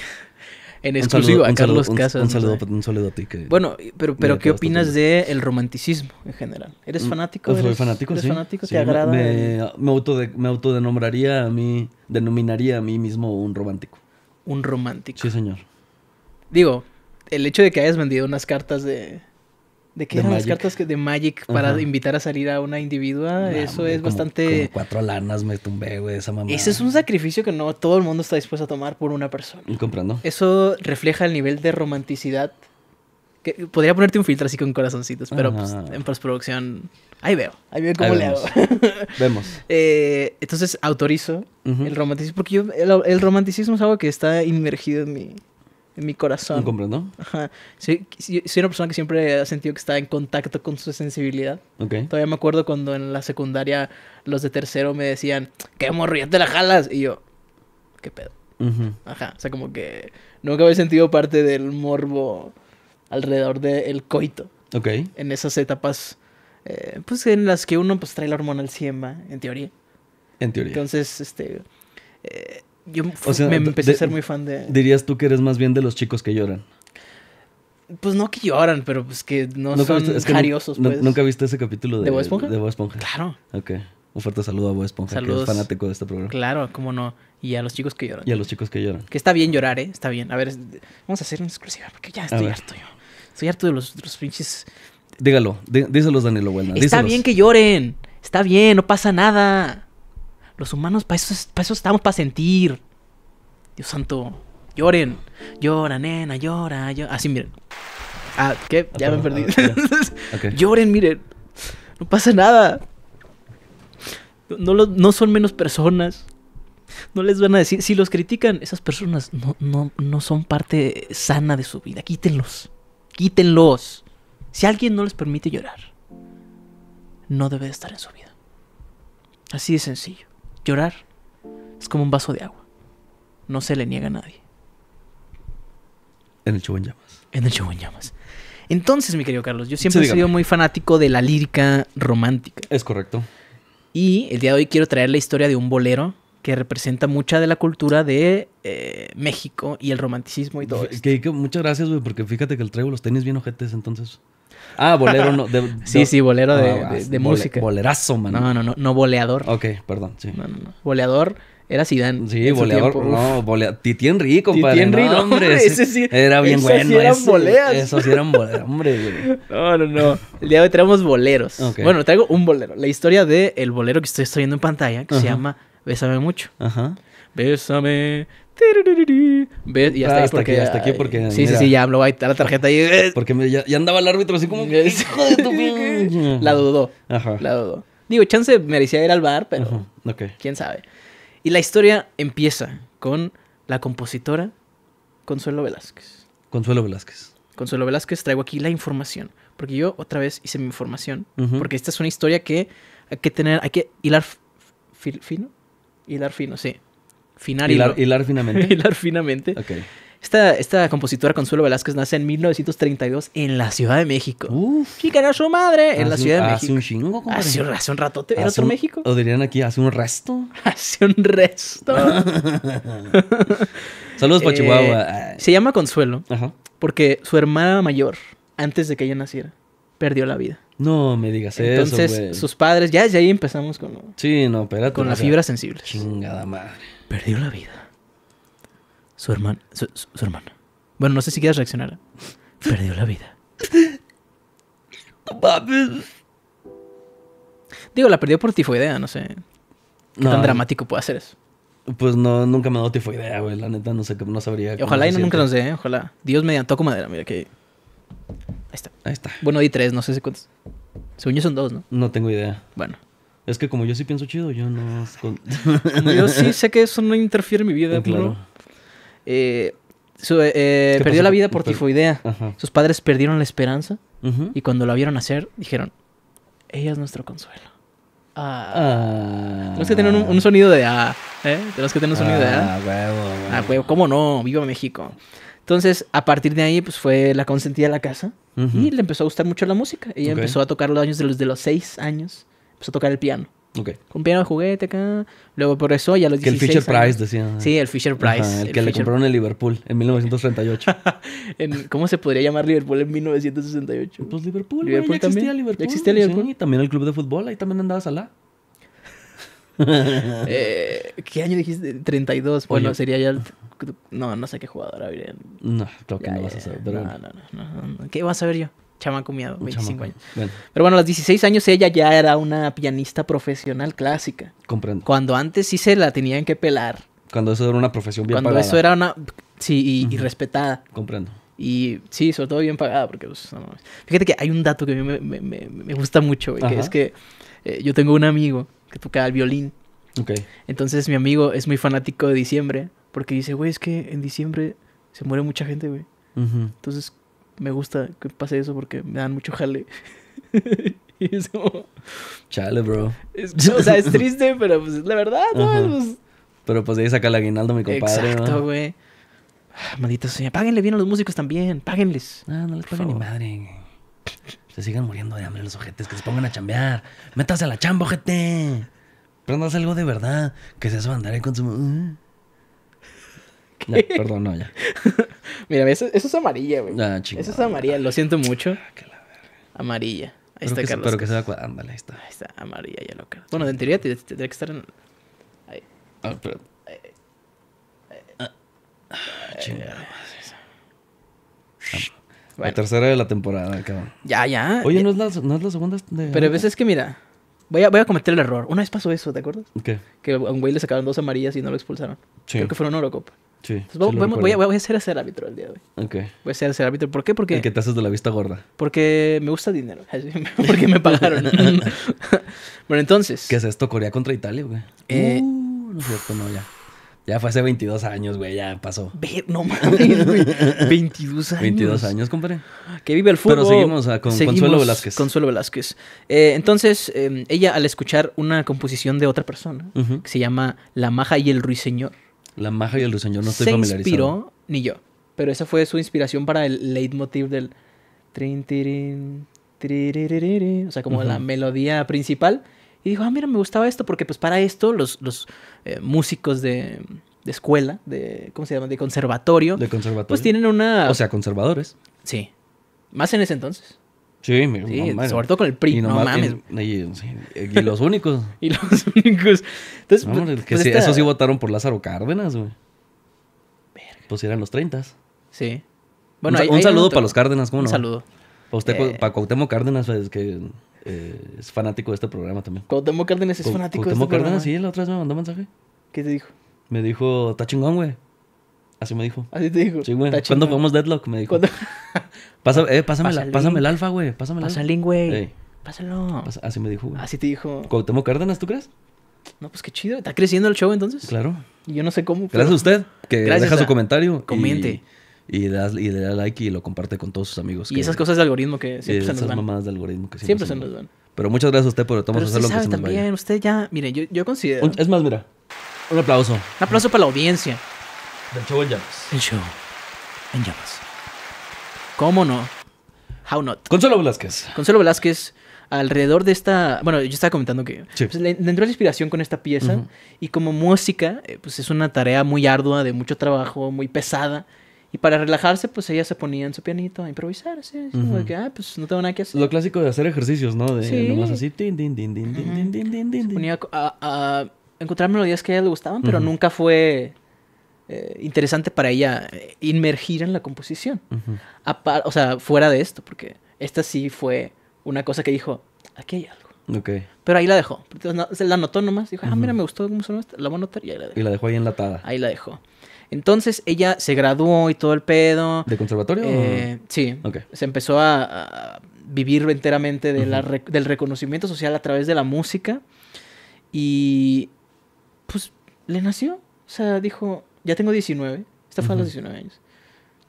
En exclusiva a saludo- Carlos un- Casas. Un saludo, un saludo a ti. Que... Bueno, pero, pero ¿qué opinas tú de el romanticismo en general? ¿Eres Mm, fanático? Soy ¿Eres- fanático, ¿Eres sí. fanático? Sí, ¿Te agrada? Me, el- me, auto me autodenombraría a mí, denominaría a mí mismo un romántico. Un romántico. Sí, señor. Digo, el hecho de que hayas vendido unas cartas de... ¿De qué De eran las Magic. cartas que, de Magic para Ajá. invitar a salir a una individua? Nah, eso hombre, es como- bastante... Como cuatro lanas me tumbé, güey, esa mamá. Ese es un sacrificio que no todo el mundo está dispuesto a tomar por una persona. Comprando. Eso refleja el nivel de romanticidad. Que, podría ponerte un filtro así con corazoncitos, pero pues, en postproducción. Ahí veo, ahí veo cómo Ahí le vemos. hago. Vemos. Eh, entonces autorizo el romanticismo, porque yo, el, el romanticismo es algo que está inmergido en mi, en mi corazón. ¿Comprando? Ajá. Soy, soy una persona que siempre ha sentido que está en contacto con su sensibilidad. Ok. Todavía me acuerdo cuando en la secundaria los de tercero me decían, ¿qué morro, ya te la jalas? Y yo, ¿qué pedo? Ajá, o sea, como que nunca había sentido parte del morbo alrededor del coito. Ok. En esas etapas, eh, pues en las que uno pues trae la hormona al 100, ¿va? en teoría. En teoría. Entonces, este, eh, yo O sea, me de- empecé a ser muy fan de... Dirías tú que eres más bien de los chicos que lloran. Pues no que lloran, pero pues que no son viste- es que jariosos, pues. ¿Nunca viste ese capítulo de, ¿De Bob Esponja? De Bob Esponja. Claro, Ok. Un fuerte saludo a Bob Esponja, que es fanático de este programa. claro, cómo no. Y a los chicos que lloran. Y a los chicos que lloran. Que está bien llorar, ¿eh? Está bien. A ver, vamos a hacer una exclusiva, porque ya estoy harto yo. Estoy harto de los, de los pinches Dígalo, dí- díselos, Danilo Buena. Está díselos. bien que lloren. Está bien, no pasa nada. Los humanos, para eso, para eso estamos, para sentir. Dios santo, lloren. Llora, nena, llora, llora. Así, miren. Ah, ¿qué? Ya me perdí. ah, Ok. Lloren, miren. No pasa nada. No, lo- no son menos personas. No les van a decir. Si los critican, esas personas no, no, no son parte sana de su vida. Quítenlos. Quítenlos. Si alguien no les permite llorar, no debe de estar en su vida. Así de sencillo. Llorar es como un vaso de agua. No se le niega a nadie. En el show en llamas. En el show en llamas. Entonces, mi querido Carlos, yo siempre Sí, he sido muy fanático de la lírica romántica. Es correcto. Y el día de hoy quiero traer la historia de un bolero que representa mucha de la cultura de eh, México y el romanticismo y todo Que- esto. que muchas gracias, güey, porque fíjate que el traigo los tenis bien ojetes, entonces. Ah, bolero no. de- Sí, sí, bolero de, Ah, de- de bole- música. Bolerazo, man. No, no, no, no boleador. Ok, perdón, sí. No, no, no. Boleador era Zidane. Sí, boleador. tiempo. No, bolea, Titi Henry, compadre. Titi Henry, no, hombre. ese Ese, sí- Era bien esos bueno. sí eran ese- boleas. Esos sí eran boleas, hombre, güey. No, no, no. El día de hoy traemos boleros. Ok. Bueno, traigo un bolero. La historia de el bolero que estoy trayendo en pantalla, que se llama Bésame mucho. Ajá. Bésame. Be- y hasta Ah, ahí hasta porque. aquí, hasta aquí porque, Sí, sí, mira. sí, ya me voy a quitar la tarjeta ahí. Porque me- ya, ya andaba el árbitro así como. Hijo de tu pinche". La dudó. Ajá. La dudó. Digo, chance merecía ir al bar, pero Ajá, Ok. quién sabe. Y la historia empieza con la compositora Consuelo Velázquez. Consuelo Velázquez. Consuelo Velázquez, traigo aquí la información. Porque yo otra vez hice mi información. Porque esta es una historia que hay que tener, hay que hilar fino. Hilar fino, sí. Finar Hilar, hilo. hilar finamente. hilar finamente. ok. Esta, esta compositora Consuelo Velázquez nace en 1932 en la Ciudad de México. Uf. Chica era su madre en la hace Ciudad un- de Hace México. un chingo, compadre. Hace un, hace un ratote. ¿Era Hace otro un- México? O dirían aquí, hace un resto. Hace un resto. Saludos para Eh, Chihuahua. Se llama Consuelo Ajá. porque su hermana mayor, antes de que ella naciera, perdió la vida. No me digas Entonces, eso, güey. sus padres, ya desde ahí empezamos con, Sí, no, espérate. con sea, fibras sensibles. Chingada madre. Perdió la vida. Su hermana. Su, su- su hermana. Bueno, no sé si quieres reaccionar. Perdió la vida. Digo, la perdió por tifoidea, no sé. ¿Qué No, tan dramático puede ser eso? Pues no, nunca me ha dado tifoidea, güey. La neta, no sé, no sabría. Ojalá y no, nunca nos dé, ¿eh? Ojalá. Dios me toco madera, mira que. Ahí está. Ahí está. Bueno, di tres, no sé si cuántos. Según yo son dos, ¿no? No tengo idea. Bueno. Es que como yo sí pienso chido, yo no... Como yo sí sé que eso no interfiere en mi vida, Claro. bro. Eh, su- eh, ¿Qué perdió pasó? la vida por tifoidea. Ajá. Sus padres perdieron la esperanza y cuando la vieron nacer dijeron, ella es nuestro consuelo. Ah. Ah. Tenemos que tener un, un sonido de A, ¿eh? Tenemos que tener un sonido de A. Ah, huevo, huevo. Ah, huevo, ¿cómo no? Viva México. Entonces, a partir de ahí, pues fue la consentida de la casa y le empezó a gustar mucho la música. Ella empezó a tocar los años de los, de los seis años. Empezó a tocar el piano. Ok. Con piano de juguete acá. Luego por eso ya a los Que el 16 Fisher años- Price decía. Sí, el Fisher Price. Ajá, el, el que le compraron en Liverpool en 1938. en- ¿Cómo se podría llamar Liverpool en 1968? pues Liverpool, Liverpool ya existía también. Liverpool. Ya existía Liverpool. Sí, también el club de fútbol, ahí también andaba Salah. Eh, ¿Qué año dijiste? 32. Bueno, Oye. sería ya el... No, no sé qué jugador habría. No, creo que Ya, no vas a saber. Pero no, no, no, no. ¿Qué vas a ver yo? Chamaco miado, un 25 chamaco. años. Bueno, Pero bueno, a los 16 años ella ya era una pianista profesional clásica. comprendo. Cuando antes sí se la tenían que pelar. Cuando eso era una profesión bien cuando pagada. eso era una... Sí, y, respetada. Comprendo. Y sí, sobre todo bien pagada, porque pues, no. Fíjate que hay un dato que a mí me, me- me- me gusta mucho, güey, que es que eh, yo tengo un amigo que toca el violín. Ok. Entonces mi amigo es muy fanático de diciembre, porque dice, güey, es que en diciembre se muere mucha gente, güey. Entonces me gusta que pase eso porque me dan mucho jale. y es como... Chale, bro. es- o sea, es triste, pero pues es la verdad, ¿no? Ajá. Pues, Pero pues de ahí saca el aguinaldo, mi compadre. exacto, ¿no? güey. Ah, Maldita sea. Páguenle bien a los músicos también, páguenles. Ah, no les paga ni madre. Se sigan muriendo de hambre los ojetes, que se pongan a chambear. Métase a la chamba, ojete. Prendas algo de verdad. Que se eso andar ahí con su. Ya, perdón, no, ya. Mira, eso, eso es amarilla, güey. Chingada. Eso es amarilla, lo siento mucho. Verga. Amarilla. Ahí está que, Carlos. pero que se cua- Ándale, ahí está. Ahí está, amarilla ya loca. Bueno, en teoría te- te- tendría que estar en. Ahí. Ah, pero. Ah, ah, chingada. La tercera de la temporada, cabrón. ya, ya. Oye, ¿no es la, no es la segunda de... Pero a veces que mira, voy a, voy a cometer el error. Una vez pasó eso, ¿te acuerdas? ¿Qué? Que a un güey le sacaron dos amarillas y no lo expulsaron. Sí. Creo que fue una Eurocopa. Sí, Entonces, sí voy, lo voy- voy a, voy a ser ese árbitro el día de hoy. Ok. Voy a ser ese árbitro. ¿Por qué? Porque, El que te haces de la vista gorda. porque me gusta dinero. Porque me pagaron. bueno, entonces. ¿Qué es esto? Corea contra Italia, güey. Eh, Uh, no es cierto, no, ya. Ya fue hace 22 años, güey, ya pasó. Ver, no mames, güey. 22 años. 22 años, compadre. Que vive el fútbol. Pero seguimos, ah, con Consuelo Velázquez. Consuelo Velázquez. Eh, entonces, eh, ella al escuchar una composición de otra persona, que se llama La Maja y el Ruiseñor, La maja y el ruiseñor no estoy se familiarizado. inspiró, ni yo, pero esa fue su inspiración para el leitmotiv del... trin, tirin, tiriririrí, O sea, como la melodía principal. Y dijo, ah, mira, me gustaba esto, porque pues para esto los, los eh, músicos de, de escuela, de, ¿cómo se llama? De conservatorio, De conservatorio. pues tienen una... O sea, conservadores. sí. Más en ese entonces. Sí, mi Sí, mamá. sobre todo con el PRI, Y no mames. Y, y- sí, y los únicos. Y los únicos. Entonces, No, pues, que pues sí, esta- esos sí votaron por Lázaro Cárdenas, güey. Pues eran los 30. Sí. un, ahí- un saludo otro- para los Cárdenas, ¿cómo Un no? saludo. Para usted, Eh. para Cuauhtémoc Cárdenas, es que eh, es fanático de este programa también. Cuauhtémoc Cárdenas es fanático de este Cuauhtémoc Cárdenas, programa. sí, la otra vez me mandó mensaje. ¿Qué te dijo? Me dijo, está chingón, güey. Así me dijo. Así te dijo. Sí, güey. ¿Cuándo jugamos Deadlock? Me dijo. Pasa, eh, pásame, la- pásame el alfa, güey. Pásame el Pasa alfa. el link, güey. Ey, Pásalo. pasa- así me dijo, güey. Así te dijo. ¿Cuauhtémoc Cárdenas, tú crees? No, pues qué chido. ¿Está creciendo el show entonces? Claro. Y yo no sé cómo. pero- Gracias a usted, que Gracias deja a- su comentario. y- Comente. Y, le das- y le da like y lo comparte con todos sus amigos. Y que- esas cosas de algoritmo que y siempre se nos esas van. mamadas de algoritmo que Siempre siempre, se nos van. Pero muchas gracias a usted por usted hacerlo que sabe se nos vaya. también, usted ya, mire, yo, yo considero. Un- Es más, mira. Un aplauso. Un aplauso para la audiencia. Del show en llamas. El show en llamas. ¿Cómo no? How not? Consuelo Velázquez. Consuelo Velázquez, alrededor de esta. Bueno, yo estaba comentando que Sí. pues, le, entró la inspiración con esta pieza. Y como música, eh, pues es una tarea muy ardua, de mucho trabajo, muy pesada. Y para relajarse, pues ella se ponía en su pianito a improvisar. Así, así como que, ah, pues no tengo nada que hacer. Lo clásico de hacer ejercicios, ¿no? De Sí. nomás así. Tin, tin, tin, tin, tin, tin, tin, tin, tin. ponía a, a encontrar melodías que a ella le gustaban, pero nunca fue eh, interesante para ella eh, inmergir en la composición. O sea, fuera de esto, porque esta sí fue una cosa que dijo, aquí hay algo. Ok. Pero ahí la dejó. Entonces, no- se la anotó nomás. Dijo, ah, mira, me gustó cómo sonó esta. La voy a anotar y ahí la dejó. Y la dejó ahí enlatada. Ahí la dejó. Entonces ella se graduó y todo el pedo. ¿De conservatorio? Eh, sí. Ok. Se empezó a, a vivir enteramente de la Ujú. rec- del reconocimiento social a través de la música. Y pues le nació. O sea, dijo, ya tengo 19. Esta fue a los Ujú. 19 años.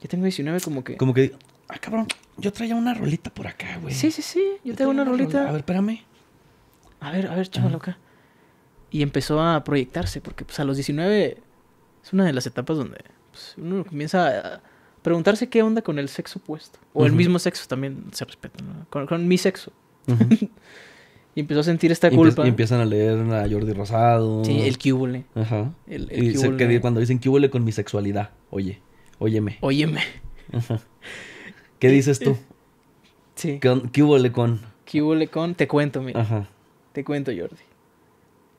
Ya tengo 19 como que... Como que, ah, cabrón, yo traía una rolita por acá, güey. Sí, sí, sí. Yo Yo tengo una rola- rolita. A ver, espérame. A ver, a ver, chámalo acá. Y empezó a proyectarse, porque pues a los 19 es una de las etapas donde pues, uno comienza a preguntarse qué onda con el sexo opuesto. O el Ujú. mismo sexo también se respeta, ¿no? Con, con mi sexo. Ujú. Y empezó a sentir esta culpa. Y empiezan a leer a Jordi Rosado. Sí, el cúbule. Ajá. El, el Y que cuando dicen huele con mi sexualidad. Oye, óyeme. Óyeme. Ajá. ¿Qué dices tú? Sí. ¿Qué, con? ¿Qué con? Te cuento, mira. Ajá. Te cuento, Jordi.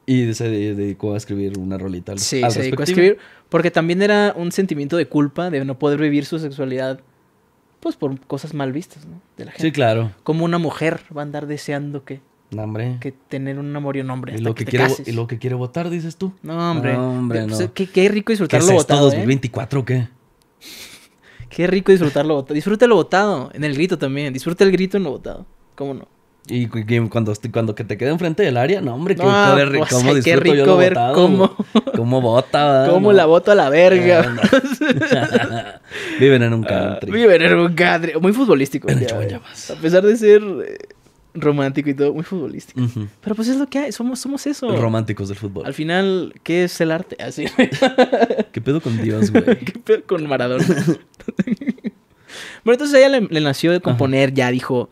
Y se de- dedicó a escribir una rolita al, Sí, al se dedicó a escribir. Porque también era un sentimiento de culpa de no poder vivir su sexualidad. Pues por cosas mal vistas, ¿no? De la gente. Sí, claro. Como una mujer va a andar deseando que, No, hombre. que tener un amor y un hombre. y, lo que te quiere, y lo que quiere votar, dices tú. No, hombre. No, hombre, Pues, no. Qué, qué rico ¿Qué es disfrutarlo esto, votado, ¿eh? 2024 o qué? Qué rico disfrutarlo votado. Disfrútalo votado. En el grito también. Disfruta el grito en lo votado. ¿Cómo no? Y cu- que cuando, cuando que te quede enfrente del área, no, hombre, qué No, rico ver o sea, cómo yo rico lo ver votado. cómo- Cómo. ¿Cómo No. la voto a la verga? No. Viven en un Ah, country. Viven en un country. Muy futbolístico. En el ya. A pesar de ser eh, romántico y todo, muy futbolístico. Pero pues es lo que hay. Somos, somos eso. Románticos del fútbol. Al final, ¿qué es el arte? Así. ¿Qué pedo con Dios, güey? ¿Qué pedo con Maradona? bueno, entonces a ella le, le nació de componer, ya dijo,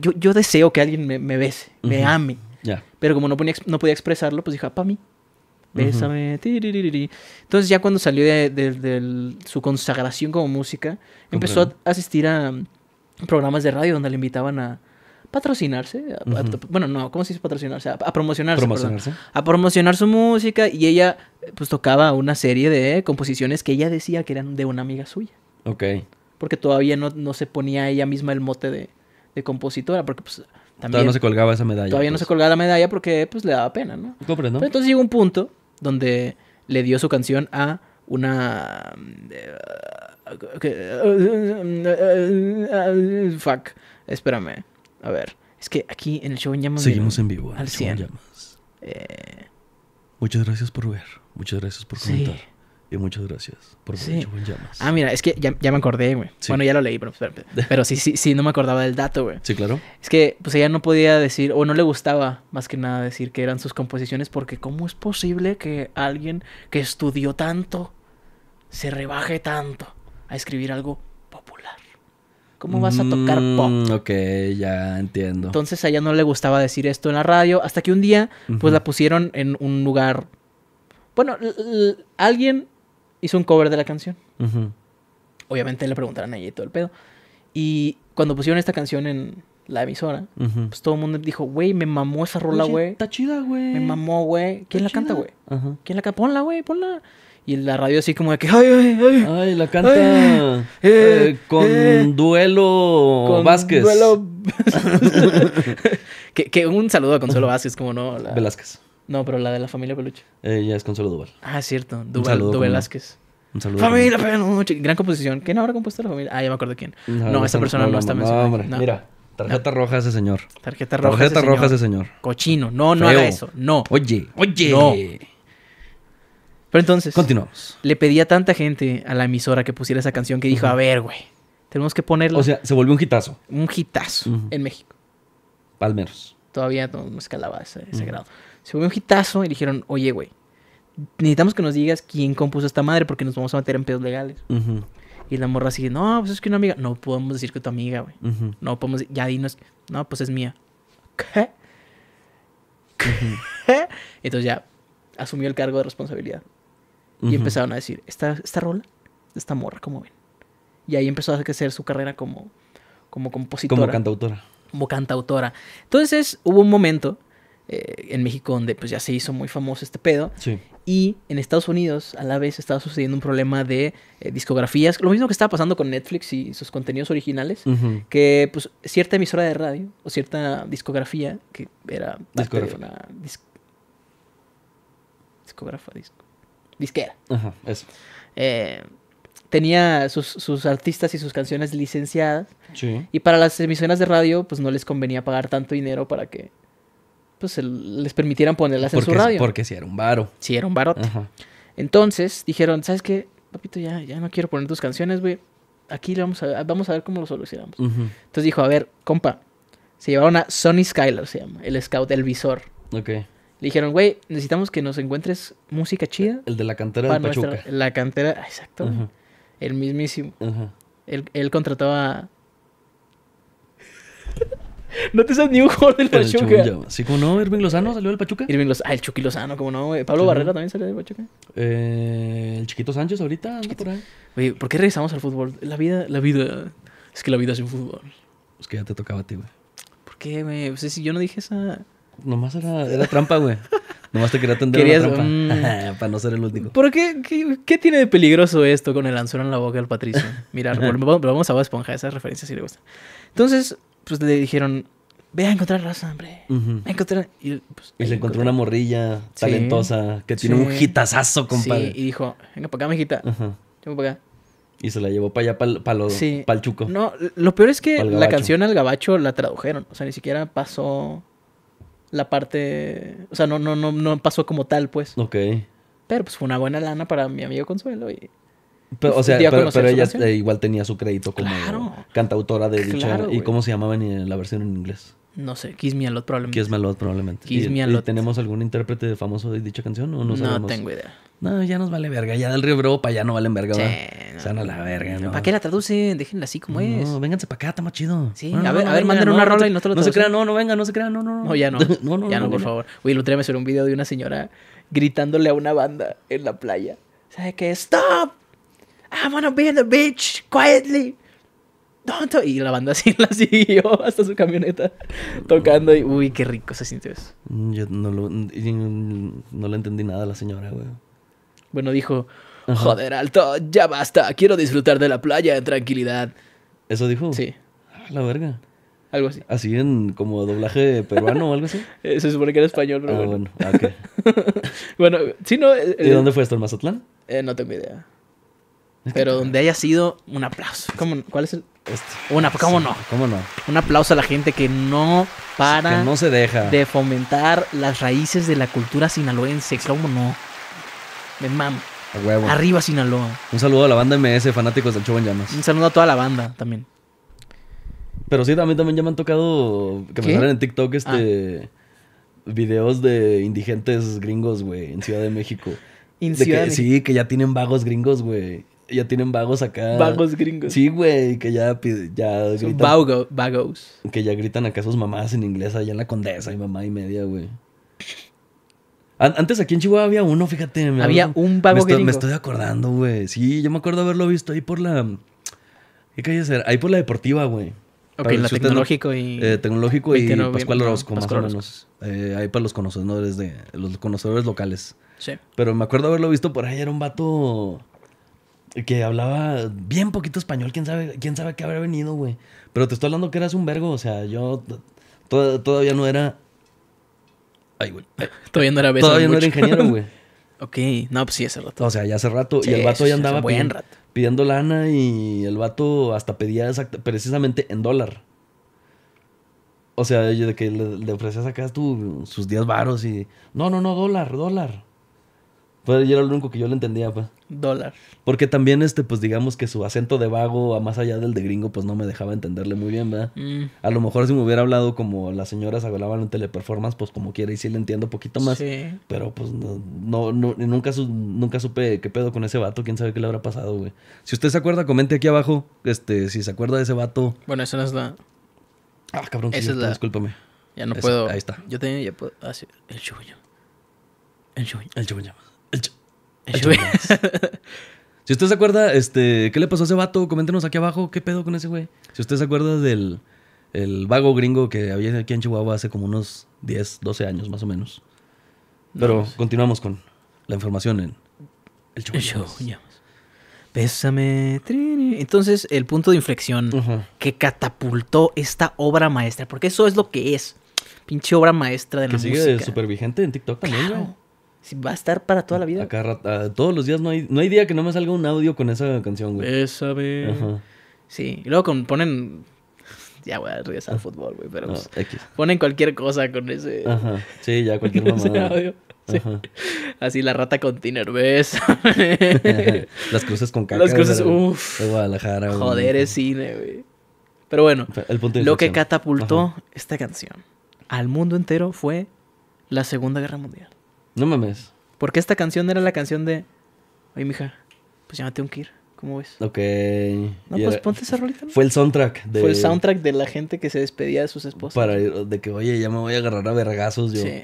yo, yo deseo que alguien me, me bese, me ame. ya. Pero como no, ponía, no podía expresarlo, pues dijo, para mí. Bésame. tiriririri". Entonces ya cuando salió de, de- del- su consagración como música, empezó a asistir a programas de radio donde le invitaban a patrocinarse. a- a- Ujú. bueno, no, ¿cómo se dice patrocinarse? A, a promocionarse. perdón Promocionarse. a promocionar su música y ella eh, pues tocaba una serie de composiciones que ella decía que eran de una amiga suya. Ok. porque todavía no, no se ponía ella misma el mote de, de compositora, porque pues también Todavía no se colgaba esa medalla. todavía no se pues. colgaba la medalla porque pues le daba pena, ¿no? Comprendo. Pero entonces llegó un punto donde le dio su canción a una... Fuck. Espérame. A ver. Es que aquí en el show en llamas... Seguimos en vivo. al show en 100. llamas. Eh, Muchas gracias por ver. Muchas gracias por Sí. comentar. Y muchas gracias por ver Sí. el show en llamas. ah, mira, es que ya, ya me acordé, güey. Sí. Bueno, ya lo leí, pero, pero, pero sí, sí, sí, no me acordaba del dato, güey. Sí, claro. Es que pues ella no podía decir, o no le gustaba más que nada decir que eran sus composiciones, porque ¿cómo es posible que alguien que estudió tanto se rebaje tanto a escribir algo? ¿Cómo vas a tocar pop? Mm, Ok, ya entiendo. Entonces a ella no le gustaba decir esto en la radio, hasta que un día pues la pusieron en un lugar... Bueno, alguien hizo un cover de la canción. Obviamente le preguntaron a ella y todo el pedo. Y cuando pusieron esta canción en la emisora, pues todo el mundo dijo, güey, me mamó esa rola, güey. Está chida, güey. Me mamó, güey. ¿Quién la Está canta, güey? ¿Quién la canta? Ponla, güey, ponla. Y la radio así como de que, ay, ay, ay. Ay, la canta Ay, eh, eh, con eh, duelo Con Vázquez. Duelo- que, que un saludo a Consuelo Vázquez, como no. la- Velázquez. No, pero la de la familia Peluche. Ella es Consuelo Duval. Ah, es cierto. Duval, Duval. Velázquez. Un saludo. Familia Peluche. Gran composición. ¿Quién habrá compuesto la familia? Ah, ya me acuerdo quién. No, esa persona no está mencionada. No, hombre, mira. Tarjeta roja ese señor. Tarjeta roja. Tarjeta ese roja señor. ese señor. Cochino. No, no Feo. haga eso. No. Oye, oye. No. Pero entonces, Continuamos. le pedí a tanta gente a la emisora que pusiera esa canción que dijo, a ver, güey, tenemos que ponerla. O sea, se volvió un hitazo. un hitazo en México. Al menos. Todavía no, no escalaba ese, grado. Se volvió un hitazo y dijeron, oye, güey, necesitamos que nos digas quién compuso esta madre porque nos vamos a meter en pedos legales. Y la morra sigue, no, pues es que una amiga. No podemos decir que tu amiga, güey. No podemos decir, ya dinos, no, pues es mía. ¿Qué? ¿Qué? Entonces ya asumió el cargo de responsabilidad. Y empezaron a decir, esta, esta rola, esta morra, ¿cómo ven? Y ahí empezó a hacer su carrera como, como compositora. Como cantautora. como cantautora. Entonces hubo un momento eh, en México donde pues ya se hizo muy famoso este pedo. Sí. Y en Estados Unidos a la vez estaba sucediendo un problema de eh, discografías. Lo mismo que estaba pasando con Netflix y sus contenidos originales. Que pues cierta emisora de radio o cierta discografía que era... parte de Discógrafa. Una dis- discógrafa, disco- disquera. Ajá, eso. eh, tenía sus, sus artistas y sus canciones licenciadas. Sí. Y para las emisoras de radio, pues no les convenía pagar tanto dinero para que pues el- les permitieran ponerlas en Porque, su radio. porque si era un varo. Si era un barote. Ajá. Entonces dijeron, ¿sabes qué? Papito, ya, ya no quiero poner tus canciones, güey. Aquí le vamos a, vamos a ver cómo lo solucionamos. Entonces dijo, a ver, compa. Se llevaron a Sonny Skylar, se llama, el scout, el visor. Ok. Le dijeron, güey, necesitamos que nos encuentres música chida. El de la cantera de Pachuca. nuestra, la cantera, ah, exacto. El mismísimo. Ajá. Él, él contrató a... no te sabes ni un jugador del Pachuca. Sí, como no, Irving Lozano salió del Pachuca. Irving Los... Ah, el Chucky Lozano, como no, güey. Pablo Sí. Barrera también salió de Pachuca. Eh, el chiquito Sánchez ahorita anda por ahí. Güey, ¿por qué regresamos al fútbol? La vida, la vida... Es que la vida es un fútbol. Pues que ya te tocaba a ti, güey. ¿Por qué, güey? Pues si yo no dije esa... Nomás era, era trampa, güey. Nomás te quería atender Querías, una trampa. Para no ser el único. ¿Por qué, qué? qué tiene de peligroso esto con el anzuelo en la boca del Patricio? Mira, volvemos a Bob Esponja, esas referencias sí le gustan. Entonces, pues le dijeron, ve a encontrar raza, hombre. Ve a encontrar... Y, pues, Y se encontró una morrilla Sí. talentosa que tiene un Sí. hitazazo, compadre. Sí, y dijo, venga para acá, mijita. Ajá. Venga para acá. Y se la llevó para allá, para lo, Sí. pa'l chuco. No, lo peor es que la canción al gabacho la tradujeron. O sea, ni siquiera pasó la parte. O sea, no, no, no, no pasó como tal, pues. Ok. Pero pues fue una buena lana para mi amigo Consuelo. Y... Pero, o sea, pero, ella eh, igual tenía su crédito como Claro. cantautora de dicha. Claro, ¿Y cómo se llamaba en la versión en inglés? No sé, Kiss Me a Lot probablemente. Kiss Me a Lot, probablemente. Kiss ¿Y, Me a y Lot. tenemos algún intérprete famoso de dicha canción o no no sabemos? tengo idea. No, ya nos vale verga. Ya del Río para allá no valen verga. Se van a la verga, ¿no? ¿Para qué la traducen? Déjenla así como es. No, vénganse para acá, está más chido. Sí, a ver- a ver, manden una rola y nosotros No lo se crean, no, no vengan, no se crean, no, no, no. No, ya no. no, no, ya no, por no. favor. Oye, el otro día me un video de una señora gritándole a una banda en la playa. ¿Sabe qué? ¡Stop! I wanna be in the beach quietly. Talk". Y la banda así la siguió hasta su camioneta tocando. Y, uy, qué rico se sintió eso. Mm, Yo no lo, no le entendí nada a la señora, güey. Bueno, dijo, Joder, alto, ya basta. Quiero disfrutar de la playa en tranquilidad. ¿Eso dijo? Sí, Ah, la verga. algo así. Así en como doblaje peruano o algo así. Eh, Se supone que era español, pero Ah, bueno. bueno. ah, ok. Bueno, sí, no. eh, ¿Y dónde fue esto? ¿En Mazatlán? eh, no tengo idea. Pero donde haya sido, un aplauso. ¿Cómo, ¿Cuál es el...? Este. Una, ¿Cómo no? ¿Cómo no? Un aplauso a la gente que no para Que no se deja. de fomentar las raíces de la cultura sinaloense. ¿Cómo no? Me mamo. A huevo. Arriba Sinaloa. Un saludo a la banda MS, fanáticos del show en llamas. Un saludo a toda la banda también. Pero sí, también, también ya me han tocado que me salen en TikTok este videos de indigentes gringos, güey, en Ciudad de México. En De Ciudad que- de sí, que ya tienen vagos gringos, güey. Ya tienen vagos acá. Vagos gringos. Sí, güey, que ya, ya gritan. vago- vagos. Que ya gritan acá sus mamás en inglés allá en la condesa y mamá y media, güey. An- Antes aquí en Chihuahua había uno, fíjate. me Había hablo- un vago me estoy, gringo. me estoy acordando, güey. Sí, yo me acuerdo haberlo visto ahí por la... ¿Qué calle era? Ahí por la deportiva, güey. Ok, Para- la no- tecnológico y... Eh, tecnológico y 29, Pascual Orozco, más Pascual o menos. Eh, ahí para los conocedores de... Los conocedores locales. Sí. Pero me acuerdo haberlo visto por ahí. Era un vato que hablaba bien poquito español. ¿Quién sabe, quién sabe qué habrá venido, güey? Pero te estoy hablando que eras un vergo. O sea, yo to- todavía no era... Ay, güey. Todavía no era beso Todavía no mucho. era ingeniero, güey. ok, no, pues sí, hace rato. O sea, ya hace rato. Sí, y el vato ya andaba buen pidiendo, rato. pidiendo lana y el vato hasta pedía exacta- precisamente en dólar. O sea, de que le, le ofrecías acá sus 10 varos y... No, no, no, dólar, dólar. Pues y era lo único que yo le entendía, pues. Dólar. Porque también, este, pues digamos que su acento de vago, a más allá del de gringo, pues no me dejaba entenderle muy bien, ¿verdad? Mm, A lo mejor si me hubiera hablado como las señoras hablaban en teleperformance, pues como quiera y sí le entiendo un poquito más. Sí. Pero pues no, no, no- nunca, su- nunca supe qué pedo con ese vato, quién sabe qué le habrá pasado, güey. Si usted se acuerda, comente aquí abajo, este, si se acuerda de ese vato. Bueno, eso no es la... Ah, cabrón, sí, Esa es cierto, la- discúlpame. Ya no Esa, puedo... ahí está. Yo también ya puedo... Ah, sí. El chuyo. El chuyo. El chavo Si usted se acuerda, este, ¿qué le pasó a ese vato? Coméntenos aquí abajo, ¿qué pedo con ese güey? Si usted se acuerda del el vago gringo que había aquí en Chihuahua hace como unos 10, 12 años más o menos. Pero No, continuamos con la información en el. Bésame. trini. Entonces, el punto de inflexión que catapultó esta obra maestra, porque eso es lo que es. Pinche obra maestra de la Que sigue música. súper vigente en TikTok también. Claro. Sí, va a estar para toda la vida. A cada rat- a todos los días no hay, no hay día que no me salga un audio con esa canción, güey. Bésame. Ajá. Sí. Y luego con- ponen. Ya voy a regresar al fútbol, güey, pero No, pues, X. ponen cualquier cosa con ese, Ajá. Sí, ya cualquier con ese mamada. audio. Sí. Ajá. Así la rata con tiner, bésame. Las cruces con caca. Las cruces, uff. De Guadalajara, güey. Joder, es cine, güey. Pero bueno, El punto de lo que catapultó Ajá. esta canción al mundo entero fue la Segunda Guerra Mundial. No mames. Porque esta canción era la canción de. Oye, mija, pues ya me tengo que ir. ¿Cómo ves? Ok. No, Y pues era- ponte esa rolita. Fue el soundtrack. De, Fue el soundtrack de la gente que se despedía de sus esposas. Para ir- de que, oye, ya me voy a agarrar a vergazos yo. Sí.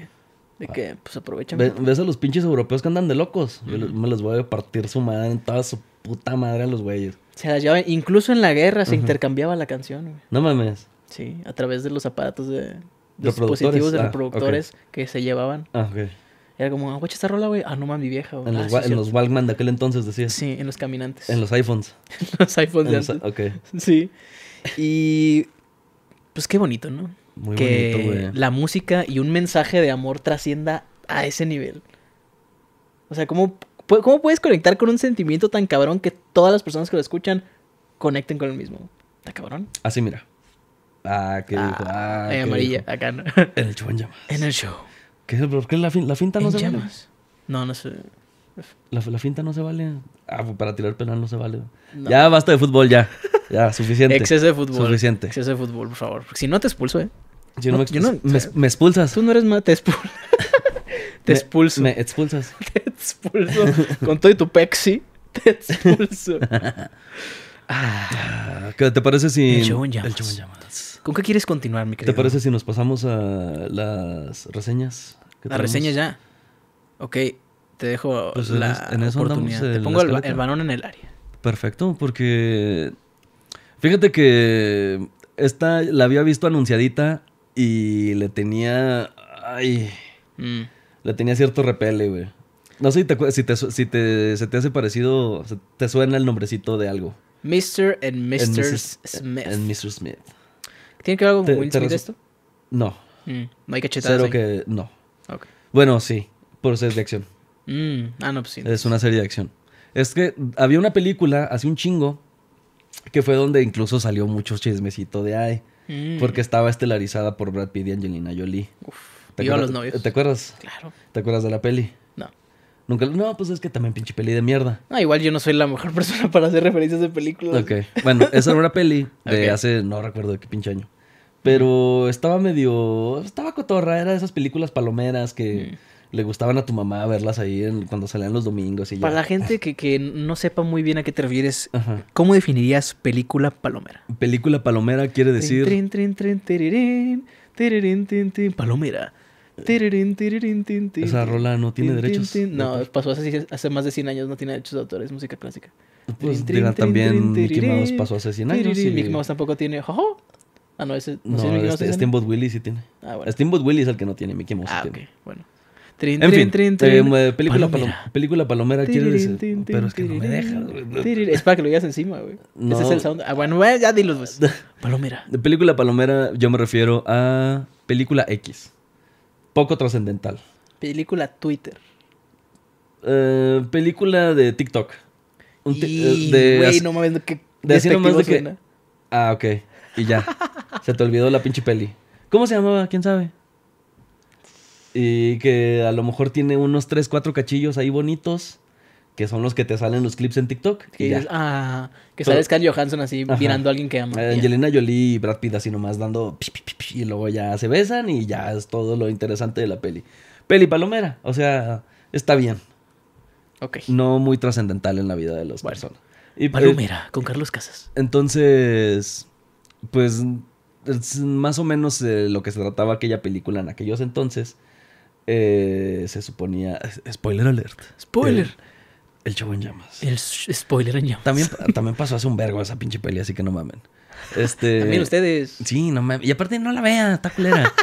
De que, pues aprovecha. Ve- ¿Ves a los pinches europeos que andan de locos? Yo me los voy a partir su madre en toda su puta madre a los güeyes. Se las llevaban. Incluso en la guerra se intercambiaba la canción, güey. No mames. Sí, a través de los aparatos de. Reproductores, dispositivos de ah, reproductores que se llevaban. Ah, ok. Era como, ah, guacha esta rola, güey. Ah, no mames, mi vieja. güey. En Ah, los, sí, en cierto. los Walkman de aquel entonces decías. Sí, en los caminantes. En los iPhones. los iPhones En de los- antes. ok. Sí. Y. Pues qué bonito, ¿no? Muy que bonito, güey. la música y un mensaje de amor trascienda a ese nivel. O sea, ¿cómo, ¿cómo puedes conectar con un sentimiento tan cabrón que todas las personas que lo escuchan conecten con el mismo? ¿Está cabrón? Así, mira. Ah, qué dijo. Ah, qué amarilla, dijo. acá no. En el show en llamas. en el show. ¿Qué, ¿Por qué la, fin- la finta no en se vale? No, no sé. La, la finta no se vale. Ah, pues para tirar penal no se vale. No. Ya basta de fútbol, ya. Ya, suficiente. Exceso de fútbol. Suficiente. Exceso de fútbol, por favor. Si no te expulso, ¿eh? Si no No, me, yo no- me, me expulsas. Tú no eres más, te expulso. te Me- expulso. Me expulsas. Te expulso. Con todo y tu pexi, te expulso. Ah, ¿Qué te parece si. El show en llamas. El show en llamas. ¿Con qué quieres continuar, mi querido? ¿Te parece si nos pasamos a las reseñas? La tenemos? reseña ya. Ok, te dejo Pues en la en eso oportunidad. Te pongo el, el balón en el área. Perfecto, porque. Fíjate que. Esta la había visto anunciadita y le tenía. Ay. Mm. Le tenía cierto repele, güey. No sé si, te, si, te, si te- se te hace parecido, se- te suena el nombrecito de algo. Mr. and Mr. Smith. Mr. Smith. ¿Tiene que ver algo con Will Smith esto? No, Mm, no hay cachetadas cero ahí. que... No. Bueno, sí, por ser de acción. Mm, ah, no, pues sí. Es una serie de acción. Es que había una película hace un chingo que fue donde incluso salió mucho chismecito de ay, Mm, porque estaba estelarizada por Brad Pitt y Angelina Jolie. uf, ¿Te viva acuerdas- los novios. ¿Te acuerdas? Claro. ¿Te acuerdas de la peli? No. Nunca. No, pues es que también pinche peli de mierda. Ah, igual yo no soy la mejor persona para hacer referencias de películas. Ok. Bueno, esa era una peli de hace, no recuerdo de qué pinche año. Pero estaba medio. Estaba cotorra, era de esas películas palomeras que le gustaban a tu mamá verlas ahí en- cuando salían los domingos y ya. Para la gente que, que no sepa muy bien a qué te refieres, Ajá. ¿cómo definirías película palomera? Película palomera quiere decir. Trin, trin, trin, tirirín, tirirín, palomera. Tirirín, Esa rola no tiene derechos No, autor. pasó hace, hace más de 100 años, no tiene derechos de autor, es música clásica. Pues dirán también Mickey Mouse pasó hace 100 años. y- Mickey Mouse tampoco tiene. jojo. Ah, no, ese. No, No, sé, Mickey Mouse este. Steamboat Willie sí tiene. Ah, bueno. Steamboat Willie es el que no tiene, Mickey Mouse Ah, ok, bueno. Trin, En trin, fin, trin, eh, eh, película, palo- palomera. película palomera quiere decir. Pero es que no me deja. tirirín. Es para que lo digas encima, güey. No. Ese es el sound. Ah, bueno, ya dilo, pues. Palomera. De película palomera yo me refiero a película X. Poco trascendental. Película Twitter. Eh, película de TikTok. Un ti- Y, eh, de güey, no mames, qué de así nomás de que-. Ah, ok. Y ya. Se te olvidó la pinche peli. ¿Cómo se llamaba? ¿Quién sabe? Y que a lo mejor tiene unos 3, 4 cachillos ahí bonitos. Que son los que te salen los clips en TikTok. Que y ya. ah, que sale Scarlett Johansson así Ajá. mirando a alguien que ama. Eh. Angelina Jolie y Brad Pitt así nomás dando pi, pi, pi, y luego ya se besan y ya es todo lo interesante de la peli. Peli palomera, o sea, está bien, Ok. no muy trascendental en la vida de las Bueno. personas. Y, eh, Palomera, con Carlos Casas. entonces, pues es más o menos eh, lo que se trataba aquella película en aquellos entonces. eh, se suponía, spoiler alert. Spoiler. El, el chavo en llamas. El spoiler en llamas. También, también pasó hace un vergo esa pinche peli, así que no mamen. Este, También ustedes. Sí, no mames. Y aparte no la vea, está culera.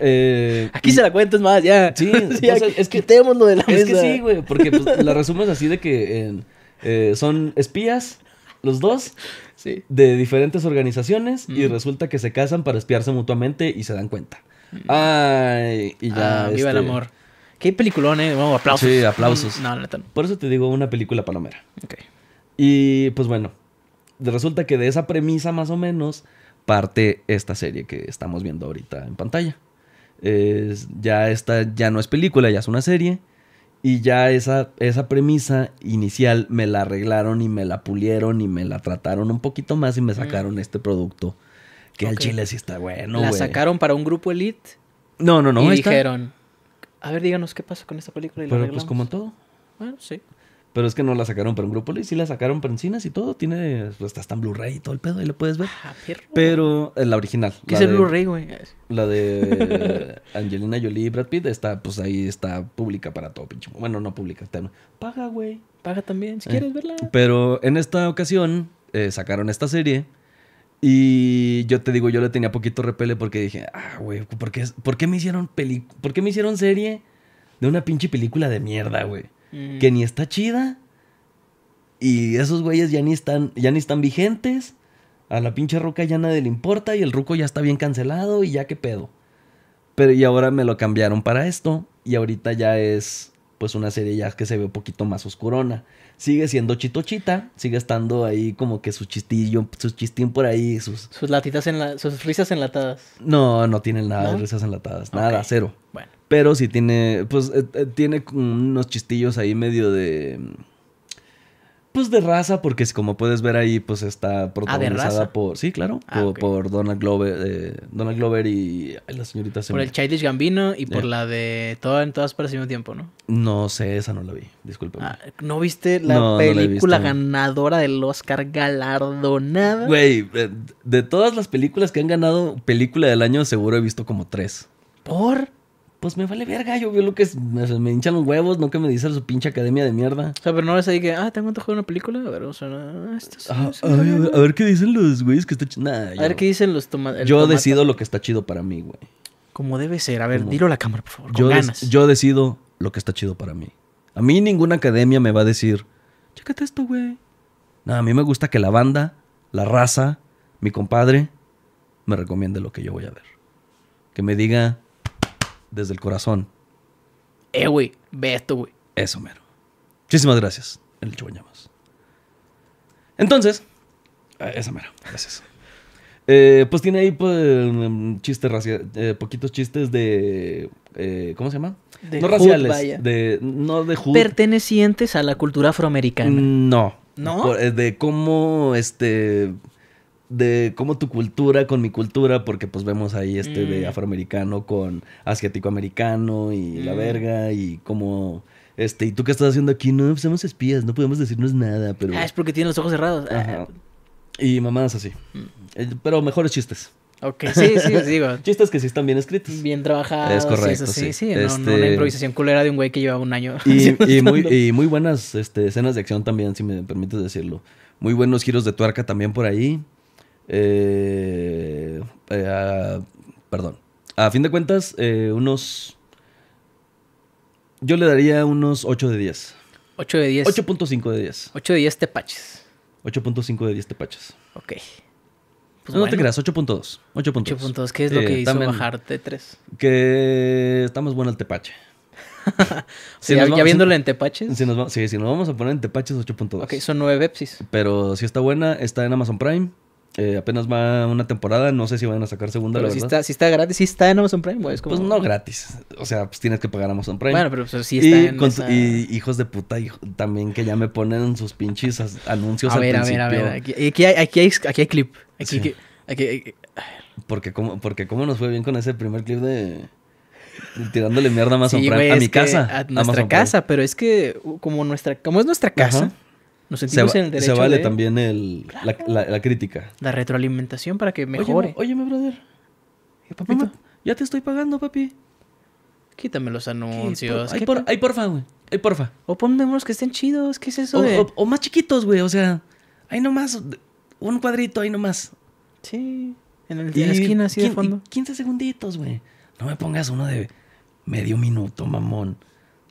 Eh, Aquí y- se la cuentas más, ya. Sí, pues, es que- quitémoslo de la Es que mesa. sí, güey, porque pues, la resumes así de que eh, son espías, los dos, Sí. de diferentes organizaciones, y Mm. resulta que se casan para espiarse mutuamente y se dan cuenta. Ay, y ya. ah, viva el este, amor. Qué peliculón, eh. Vamos, aplausos. Sí, aplausos. No, neta no. Por eso te digo una película palomera. Ok. Y pues bueno, resulta que de esa premisa más o menos parte esta serie que estamos viendo ahorita en pantalla. Es- ya esta ya no es película, ya es una serie. Y ya esa, esa premisa inicial me la arreglaron y me la pulieron y me la trataron un poquito más y me sacaron este producto. Que al Ok. chile sí está bueno, la sacaron para un grupo elite No, no, no. y dijeron, a ver, díganos qué pasa con esta película y la Pero pues como todo. Bueno, sí. Pero es que no la sacaron para un grupo, y sí la sacaron para encinas y todo. Tiene, pues hasta en Blu-ray y todo el pedo, ahí lo puedes ver. Ah, perro. Pero eh, la original. ¿Qué la es el Blu-ray, güey? La de Angelina Jolie y Brad Pitt está, pues ahí está pública para todo, pinche. Bueno, no pública, está, paga, güey. Paga también, si Eh. quieres verla. Pero en esta ocasión eh, sacaron esta serie y yo te digo, yo le tenía poquito repele porque dije, ah, güey, ¿por qué, por qué me hicieron peli ¿por qué me hicieron serie de una pinche película de mierda, güey? Mm. Que ni está chida y esos güeyes ya ni están, ya ni están vigentes. A la pinche roca ya nadie le importa y el ruco ya está bien cancelado y ya qué pedo. Pero y ahora me lo cambiaron para esto y ahorita ya es pues una serie ya que se ve un poquito más oscurona. Sigue siendo chitochita, sigue estando ahí como que su chistillo, su chistín por ahí, sus... Sus latitas en la, sus risas enlatadas. No, no tienen nada ¿No? de risas enlatadas, nada, cero. Bueno. Pero sí tiene, pues eh, eh, tiene unos chistillos ahí medio de... Pues de raza, porque como puedes ver ahí, pues está protagonizada por... Sí, claro, Ah, por, Donald Glover, eh, Donald Glover y... ay, la señorita se Por el Childish Gambino y por la de todo en todas partes al mismo tiempo, ¿no? No sé, esa no la vi, discúlpame. Ah, ¿No viste la No, no la película ganadora del Oscar galardonada? Güey, de todas las películas que han ganado película del año, seguro he visto como tres. ¿Por? Pues me vale verga, yo veo lo que es, me, me hinchan los huevos, no que me dice su pinche academia de mierda. O sea, pero no ves ahí que, ah, tengo antojo de una película. A ver, o sea, ah, esto es- Ah, es ay, a, ver, mierda. a ver qué dicen los güeyes que está chido. Nah, A yo, ver qué dicen los tomates. yo decido lo que está chido para mí, güey. Como debe ser. A ver, dilo a la cámara, por favor. Con yo decido lo que está chido para mí. A mí ninguna academia me va a decir, chécate esto, güey. No, a mí me gusta que la banda, la raza, mi compadre, me recomiende lo que yo voy a ver. Que me diga desde el corazón, Eh, güey, ve esto, güey. eso mero. Muchísimas gracias, el Chihuahuamas. Entonces, ah, esa mera, gracias. Eh, pues tiene ahí pues, mm, chistes racia- eh, poquitos chistes de eh, ¿cómo se llama? De no hood, raciales, vaya. de no de hood. Pertenecientes a la cultura afroamericana. No. ¿No? Por- eh, de cómo este de cómo tu cultura con mi cultura, porque pues vemos ahí este de Mm. afroamericano con asiático americano y la Mm. verga y como este, ¿y tú qué estás haciendo aquí? No, pues somos espías, no podemos decirnos nada, pero Ah, es porque tiene los ojos cerrados. Ah, Ajá. Y mamadas así. Mm. Eh, Pero mejores chistes. ok, sí, sí, digo. Chistes que sí están bien escritos. Bien trabajado. Es correcto, Sí, sí. sí, sí. No, no Este- una improvisación culera de un güey que lleva un año. Y, y muy, y muy buenas este, escenas de acción también, si me permites decirlo. Muy buenos giros de tuerca también por ahí. Eh, eh, ah, perdón. A fin de cuentas, eh, unos... Yo le daría unos 8 de 10. 8 de 10. 8.5 de 10. 8 de 10 tepaches. 8.5 de 10 tepaches. Ok. Pues no, no te bueno, creas, 8.2. 8.2. 8.2, ¿qué es lo Eh, que hizo también bajarte 3? Que está más bueno el tepache. Si ya, nos ya vamos- viéndolo en tepaches. Si nos, va- sí, si nos vamos a poner en tepaches, 8.2. Ok, son 9 Pepsis. Pero si está buena, está en Amazon Prime. Eh, apenas va una temporada. No sé si van a sacar segunda, Pero la si verdad. está, si está gratis, si está en Amazon Prime, güey. Como... Pues no gratis. O sea, pues tienes que pagar Amazon Prime. Bueno, pero pues, sí está y, en con- esa- y hijos de puta hijo- también que ya me ponen sus pinches anuncios A al ver, a ver, principio. a ver. Aquí, aquí hay, aquí, hay, aquí hay clip. Aquí, Sí. aquí, aquí- aquí- Porque como, porque cómo nos fue bien con ese primer clip de, tirándole mierda a Amazon Sí, Prime. a mi casa. A Amazon nuestra Prime. casa, pero es que uh, como nuestra, como es nuestra casa, Ajá. Nos Se, sentimos va- en el se derecho vale de también el, la, la- la crítica. la retroalimentación para que mejore. óyeme, brother. Eh, papito, Mamá, ya te estoy pagando, papi. quítame los anuncios. Ay, ¿qué por- ay, porfa, güey. Ay, porfa. O ponme unos que estén chidos. ¿Qué es eso O, de...? o- o más chiquitos, güey. O sea, ahí nomás. Un cuadrito, ahí nomás. Sí, en, el, en la esquina así de fondo. y 15 segunditos, güey. No me pongas uno de medio minuto, mamón.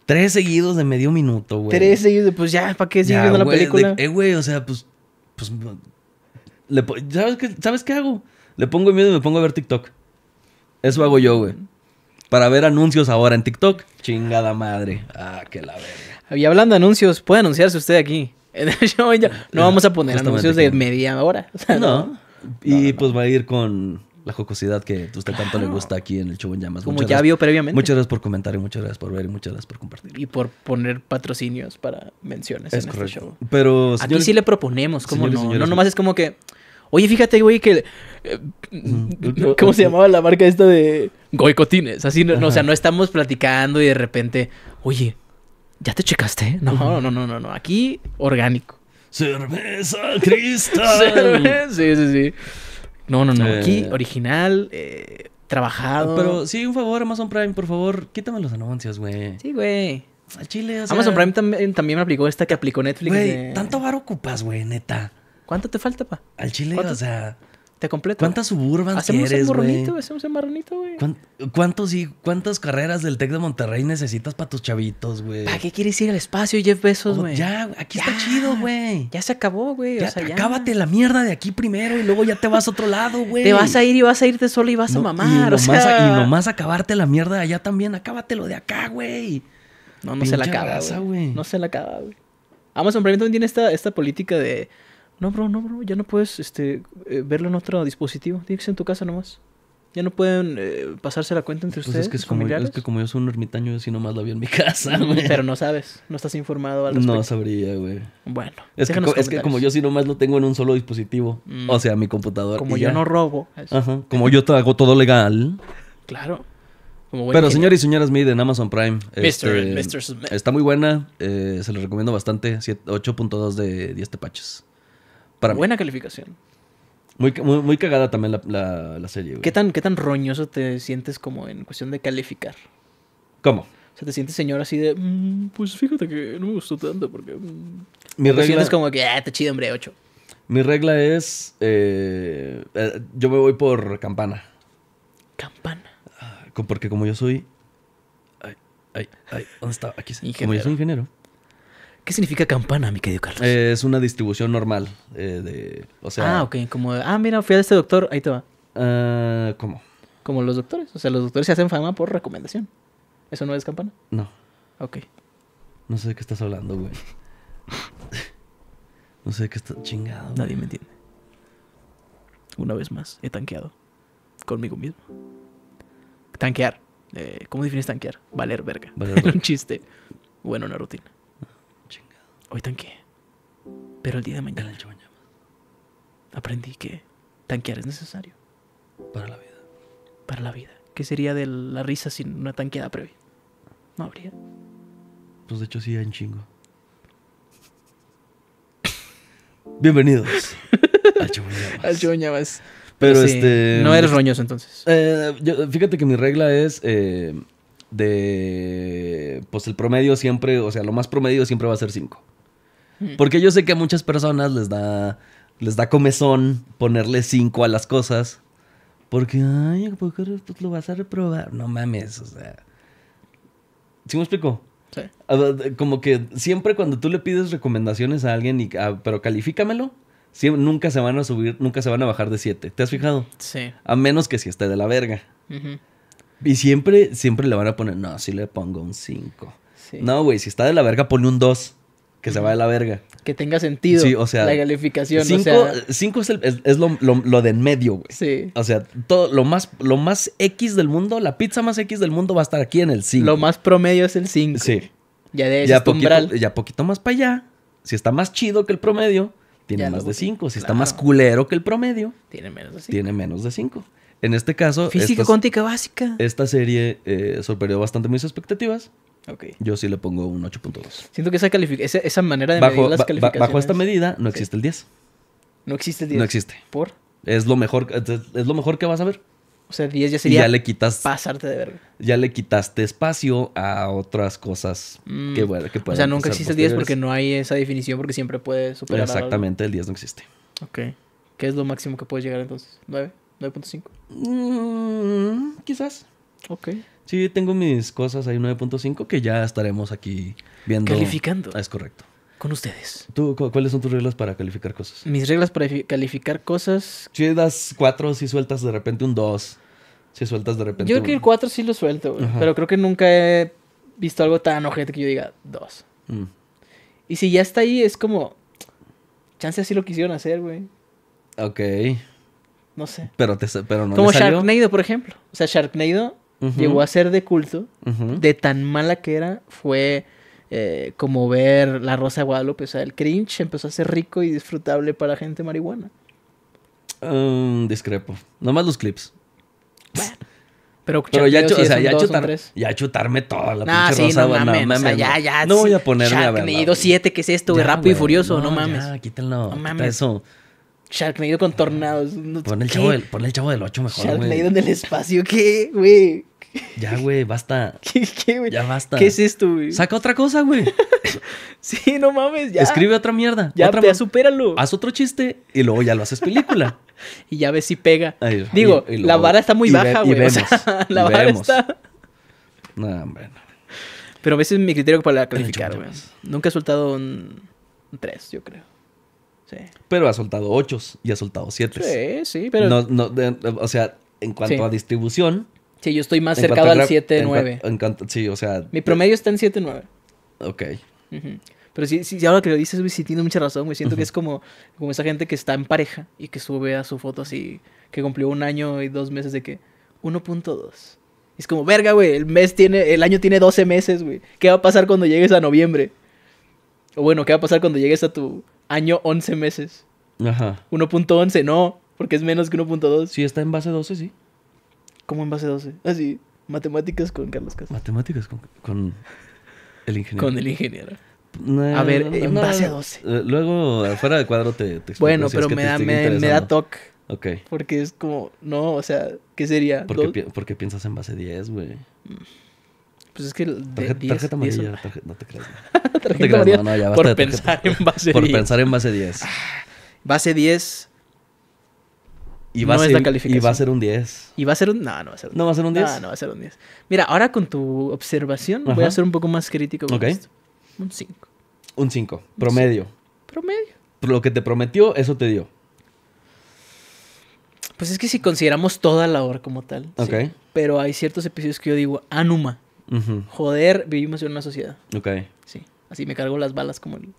Tres seguidos de medio minuto, güey. Tres seguidos, pues ya, ¿para qué sigue viendo la güey, de- película? eh, güey, o sea, pues. pues le ¿sabes, qué, ¿Sabes qué hago? Le pongo miedo y me pongo a ver TikTok. Eso hago yo, güey. Para ver anuncios ahora en TikTok. Chingada madre. Ah, que la verga. Y hablando de anuncios, puede anunciarse usted aquí. No vamos a poner Justamente anuncios de media hora. O sea, No. Y no, no. pues va a ir con la jocosidad que a usted tanto le gusta aquí en el show en llamas. Como Muchas ya gracias- vio previamente. Muchas gracias por comentar y muchas gracias por ver y muchas gracias por compartir. Y por poner patrocinios para menciones Es en correcto. este show. Pero, Aquí señores, sí le proponemos, ¿cómo señores, no? señores, no nomás es como que... Oye, fíjate, güey, que... eh. ¿Cómo se llamaba la marca esta de... Goicotines. Así, no, no, o sea, no estamos platicando y de repente... Oye, ¿ya te checaste? No, no, no, no, no. Aquí, orgánico. Cerveza cristal. sí, sí, sí. No, no, no. Eh. Aquí, original, eh, trabajado. Pero sí, un favor, Amazon Prime, por favor, quítame los anuncios, güey. Sí, güey. Al chile, o sea, Amazon Prime también, también me aplicó esta que aplicó Netflix. Güey, de- tanto bar ocupas, güey, neta. ¿Cuánto te falta, pa? Al chile, ¿Cuánto? o sea, Te completo. ¿cuántas suburbans Hacemos quieres, güey? marronito, hacemos un marronito, güey. ¿Cuán- ¿Cuántos y cuántas carreras del Tec de Monterrey necesitas para tus chavitos, güey? ¿Para qué quieres ir al espacio, Jeff Bezos, Oh, güey? ya, aquí está chido, güey. Ya se acabó, güey. O sea, ya. acábate la mierda de aquí primero y luego ya te vas a otro lado, güey. Te vas a ir y vas a irte solo y vas a mamar. y, o nomás, sea... y nomás acabarte la mierda de allá también. Acábatelo de acá, güey. No, no se la acaba, güey. No se la acaba, güey. Amazon Prime también tiene esta, esta política de... No, bro, no, bro. Ya no puedes este, eh, verlo en otro dispositivo. Tiene que ser en tu casa nomás. Ya no pueden eh, pasarse la cuenta entre Pues ustedes, es que, es como, es que como yo soy un ermitaño, yo sí nomás la vi en mi casa, güey. Pero no sabes. No estás informado al respecto. No sabría, güey. Bueno. Es, que, es como yo sí nomás lo tengo en un solo dispositivo. Mm. O sea, mi computador. Como yo ya. no robo. eso. Ajá. Como yo te hago todo legal. Claro. Como Pero señores y señoras Made en Amazon Prime. Mr. este, Mr. Smith. Está muy buena. eh, se les recomiendo bastante. siete- 8.2 de 10 tepaches. Para mí. Buena calificación. Muy, muy, muy cagada también la, la, la serie, güey. ¿Qué tan, ¿Qué tan roñoso te sientes como en cuestión de calificar? ¿Cómo? O sea, te sientes señor así de... "Mm, pues fíjate que no me gustó tanto porque... mm". Mi te regla, sientes como que... Ah, está chido, hombre, 8. mi regla es... eh, eh, yo me voy por campana. Campana. Co- Porque como yo soy... Ay, ay, ay, ¿dónde está? Aquí está. Como yo soy ingeniero. ¿Qué significa campana, mi querido Carlos? Eh, es una distribución normal. eh, de, o sea, ah, ok. Como, ah, mira, fui a este doctor. Ahí te va. ah, ¿Cómo? Como los doctores. O sea, los doctores se hacen fama por recomendación. ¿Eso no es campana? No, Ok. no sé de qué estás hablando, güey. no sé de qué estás chingado. güey. Nadie me entiende. Una vez más, he tanqueado. Conmigo mismo. Tanquear. Eh, ¿Cómo defines tanquear? Valer verga. Valer Era verga. un chiste. Bueno, una rutina. Hoy tanqueé. Pero el día de mañana el chabañamas aprendí que tanquear es necesario para la vida. para la vida. ¿Qué sería de la risa sin una tanqueada previa? No habría. Pues de hecho sí un chingo. Bienvenidos al chabañamas. Al. Pero Sí, este. No eres roñoso entonces. Eh, yo- fíjate que mi regla es eh, de. Pues el promedio siempre, o sea, lo más promedio siempre va a ser 5. Porque yo sé que a muchas personas les da. Les da comezón ponerle 5 a las cosas. Porque, ay, ¿por qué pues, lo vas a reprobar? No mames, o sea. ¿Sí me explico? Sí. Como que siempre cuando tú le pides recomendaciones a alguien, y, ah, pero califícamelo, siem- nunca se van a subir, nunca se van a bajar de 7. ¿Te has fijado? Sí. A menos que si esté de la verga. Y siempre, siempre le van a poner, no, si le pongo un 5. Sí. No, güey, si está de la verga, pone un 2. Que se va de la verga. Que tenga sentido Sí, o sea, la calificación. 5 o sea, es, el- es- es lo, lo- lo de en medio, güey. sí. O sea, todo, lo, más, lo más X del mundo, la pizza más X del mundo va a estar aquí en el 5. Lo más promedio es el 5. Sí. Ya de Ya poquito, umbral. ya poquito más para allá. Si está más chido que el promedio, tiene Ya más de sí, 5. Si está más culero que el promedio, Tiene menos así. tiene menos de 5. En este caso, Física estas- cuántica básica. esta serie eh, sorprendió bastante mis expectativas. Yo sí le pongo un 8.2. Siento que esa, esa, esa manera de medir Bajo, las ba- calificaciones... bajo esta medida no Sí. existe el 10. No existe el 10. No existe. ¿Por? Es lo mejor, es es lo mejor que vas a ver. O sea, 10 ya Y sería ya le quitas, pasarte de verga. ya le quitaste espacio a otras cosas Mm. que, bueno, que O sea, nunca existe el 10 porque no hay esa definición porque siempre puede superar. Exactamente, el 10 no existe. Ok. ¿Qué es lo máximo que puedes llegar entonces? ¿9? ¿9.5? Mm, quizás. Ok. Sí, tengo mis cosas ahí 9.5 que ya estaremos aquí viendo. Calificando. Ah, es correcto. Con ustedes. ¿Tú, cu- ¿Cuáles son tus reglas para calificar cosas? Mis reglas para fi- calificar cosas... Si das 4, si sueltas de repente un 2. Si sueltas de repente Yo creo que el un... 4 sí lo suelto, güey. Pero creo que nunca he visto algo tan ojete que yo diga 2. Mm. Y si ya está ahí, es como... Chance así lo quisieron hacer, güey. Ok. No sé. Pero, te, pero no como le salió. Sharknado, por ejemplo. O sea, Sharknado Llegó a ser de culto. De tan mala que era, fue eh, como ver La Rosa de Guadalupe. O sea, el cringe empezó a ser rico y disfrutable para gente marihuana. Um, discrepo. Nomás los clips. Pero, Pero ya, o sea, ya, chutar, ya chutarme toda la Nah, pinche sí, rosa. no güey, mames. o sea, no. ya, ya. No voy a ponerme a verla. Sharknado güey. 7, ¿qué es esto? Ya, Rápido y. Furioso, no, mames. Ya, quítalo. No quita mames. eso. Sharknado con tornados. no- Pon el, chavo del, pon el chavo del 8 mejor, Sharknado en el espacio, ¿qué, güey? Ya, güey, basta. ¿Qué, qué, güey? Ya basta. ¿Qué es esto, güey? Saca otra cosa, güey. Sí, no mames, ya. Escribe otra mierda. Ya, otra ya supéralo. Haz otro chiste y luego ya lo haces película. Y ya ves si pega. Ay, Digo, y- y la vara está muy ve- baja, güey. o sea, vemos, la vara vemos. está. No, hombre, no. Pero ese es mi criterio para calificar, güey. Nunca he soltado un 3, yo creo. Sí. Pero ha soltado 8 y ha soltado 7. Sí, sí, pero. No, no, de- o sea, en cuanto Sí. a distribución. sí, yo estoy más cercado al gra- en 7-9. cua- en cuanto- sí, o sea. Mi promedio está en 7-9. Ok. Pero sí, sí, ahora que lo dices, güey, sí tiene mucha razón, güey. Siento que es como, como esa gente que está en pareja y que sube a su foto así, que cumplió un año y dos meses de que 1.2. Y Es como, verga, güey, el mes tiene, el año tiene 12 meses, güey. ¿Qué va a pasar cuando llegues a noviembre? O bueno, ¿qué va a pasar cuando llegues a tu año 11 meses? Ajá. 1.11, no, porque es menos que 1.2. Sí, está en base 12, sí. ¿Cómo en base 12? Así, matemáticas con Carlos Casas. Matemáticas con, con el ingeniero. Con el ingeniero. No, A ver, no, en no, base a 12. eh, Luego, fuera de cuadro te, te explico Bueno, si es pero que me da, me, me da toque. Ok. Porque es como, no, o sea, ¿qué sería? ¿Por qué, ¿Dos? pi- por qué piensas en base 10, güey? Pues es que de Tarjeta, 10, tarjeta 10 amarilla. tarje- no te creas. tarjeta No te creas, amarilla no, no, ya por tarjeta. pensar en base Por 10. pensar en base 10. Base 10 Y No va, a es ser, la y calificación. va a ser un 10. y va a ser un... No, no va a ser un ¿No va a ser un 10? No, no va a ser un 10. Mira, ahora con tu observación voy Ajá. a ser un poco más crítico con Ok. esto. Un 5. Un 5. Promedio. Promedio. Lo que te prometió, eso te dio. Pues es que si consideramos toda la obra como tal. sí. Ok. Pero hay ciertos episodios que yo digo, Anuma. Joder, vivimos en una sociedad. Ok. Sí. Así me cargo las balas como el.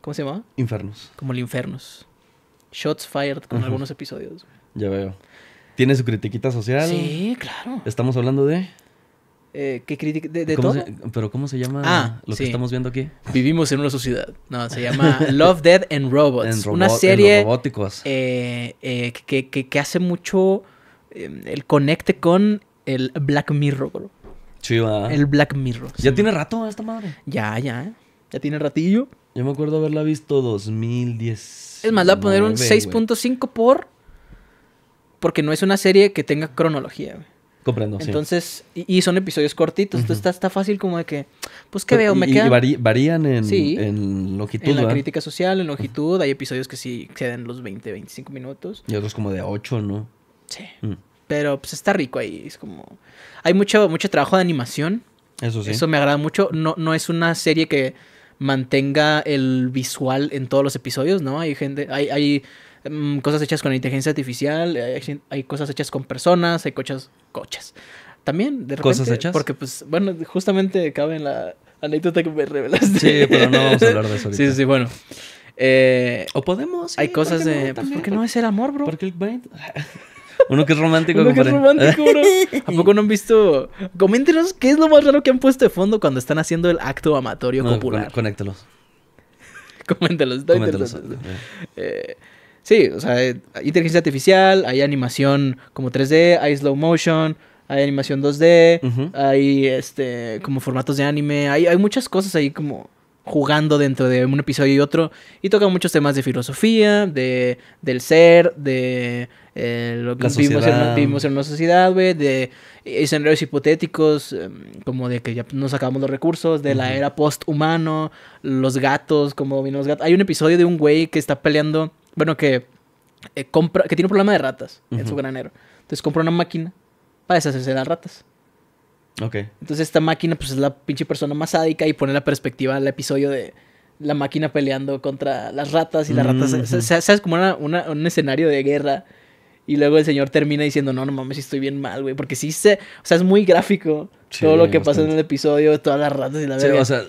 ¿Cómo se llama? Infernos. Como el Infernos. Shots fired con algunos episodios. Ya veo. ¿Tiene su critiquita social? Sí, claro. Estamos hablando de. Eh, ¿Qué crítica? ¿De, de ¿Cómo todo? se- ¿Pero cómo se llama Ah, lo sí. que estamos viendo aquí? Vivimos en una sociedad. No, se llama Love, Dead and Robots. En robo- una en serie los robóticos. eh, eh, que, que- que hace mucho el conecte con el Black Mirror, bro. Chiva. El Black Mirror. Ya sí. tiene rato esta madre. Ya, ya. Ya tiene ratillo. Yo me acuerdo haberla visto 2010. Es más, le voy a poner un 6.5 por... Porque no es una serie que tenga cronología, güey. Comprendo, sí. Entonces, y, y son episodios cortitos. Entonces está, está fácil como de que... Pues, ¿qué Pero- veo? Me y, y queda... vari- varían en, Sí. en longitud, En la ¿verdad? crítica social, en longitud, hay episodios que sí exceden los 20, 25 minutos. Y otros como de 8, ¿no? Sí. Mm, Pero pues está rico ahí. Es como. Hay mucho, mucho trabajo de animación. Eso sí. Eso me agrada mucho. No, no es una serie que mantenga el visual en todos los episodios, ¿no? Hay gente. Hay, hay mm, cosas hechas con inteligencia artificial. Hay, hay cosas hechas con personas. Hay cochas. Cochas. También, de repente. ¿Cosas hechas? Porque, pues, bueno, justamente cabe en la anécdota que me revelaste. Sí, pero no vamos a hablar de eso ahorita. Sí, sí, bueno. Eh, O podemos. hay sí, cosas ¿por qué no? de. Pues, También, ¿por qué no es el amor, bro? ¿Por qué el? Uno que es romántico, Uno que es romántico, bro. ¿A poco no han visto? Coméntenos qué es lo más raro que han puesto de fondo cuando están haciendo el acto amatorio No, popular. con- conéctalos. Coméntelos, está Coméntelos. interesante. Eh, sí, o sea, eh, hay inteligencia artificial, hay animación como 3D, hay slow motion, hay animación 2D, Ujú. hay este como formatos de anime, hay, hay muchas cosas ahí como jugando dentro de un episodio y otro y tocan muchos temas de filosofía, de del ser, de eh, lo que vivimos en, vivimos en una sociedad, güey, de escenarios hipotéticos, em, como de que ya nos acabamos los recursos, de la era post-humano, los gatos, como dominan los gatos. Hay un episodio de un güey que está peleando, bueno, que eh, compra, que tiene un problema de ratas en su granero. Entonces compra una máquina para deshacerse de las ratas. Ok. Entonces esta máquina pues es la pinche persona más sádica y pone la perspectiva al episodio de la máquina peleando contra las ratas y las ratas se, se- Ujú. se hace como una- una- un escenario de guerra y luego el señor termina diciendo no, no mames, estoy bien mal, güey, porque sí se, o sea, es muy gráfico Sí, todo lo que pasa en el episodio, todas las ratas y la Sí, verga. o sea,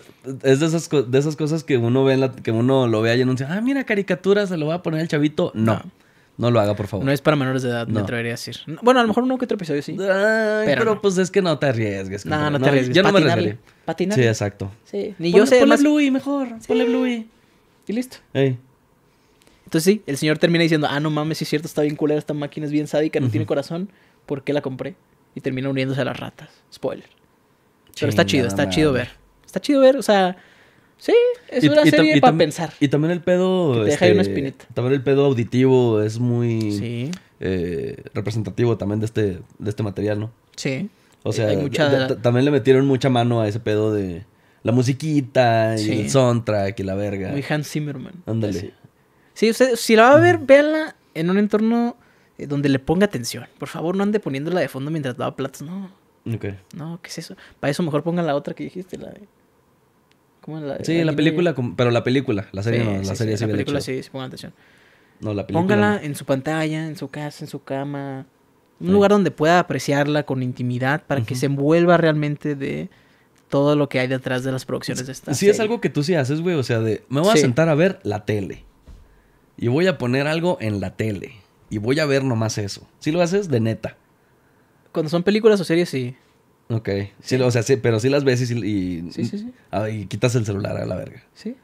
es de esas, de esas cosas que uno ve en la, que uno lo ve y anuncia, ah, mira, caricatura, se lo va a poner el chavito. No, No. no, lo haga, por favor. no es para menores de edad, me No. atrevería a decir. Bueno, a lo mejor uno que otro episodio sí. Ay, Pero pero no. pues es que no te arriesgues. No, no te arriesgues. Yo no me patinarle. Sí, exacto. Sí, ni Ponle- yo sé Ponle más Bluey mejor. Ponle Sí. Bluey. y listo. Ey. Entonces sí, el señor termina diciendo, ah, no mames, sí es cierto, está bien culera, esta máquina es bien sádica, no tiene corazón, ¿por qué la compré? Y termina uniéndose a las ratas. Spoiler. Pero está chido, está chido ver. Está chido ver, o sea, sí, es Y- una y serie para pensar. Y también el pedo. Que te deja ahí una este, espinita. También el pedo auditivo es muy Sí, eh, representativo también de este, de este material, ¿no? sí. O sea, Hay mucha- de- de- también le metieron mucha mano a ese pedo de la musiquita y Sí. el soundtrack y la verga. Muy Hans Zimmerman. Ándale. Sí, usted, si la va a ver, véanla en un entorno eh, donde le ponga atención. Por favor, no ande poniéndola de fondo mientras lava platos. No, Ok. no, ¿qué es eso? Para eso mejor pongan la otra que dijiste, la de... ¿Cómo la Sí, la Guinea? película, pero la película, la serie Sí, no, la sí, serie sí, la película sí, sí, pongan atención. No, la película. Póngala no. en su pantalla, en su casa, en su cama. Un Sí. lugar donde pueda apreciarla con intimidad para que se envuelva realmente de todo lo que hay detrás de las producciones de esta Sí, es serie. algo que tú sí haces, güey. O sea, de me voy a Sí. sentar a ver la tele. Y voy a poner algo en la tele. Y voy a ver nomás eso. Sí lo haces de neta. Cuando son películas o series, sí. Ok. Sí, o sea, sí, pero sí las ves y, sí- y, Sí, sí, sí. ah, y quitas el celular a la verga. Sí.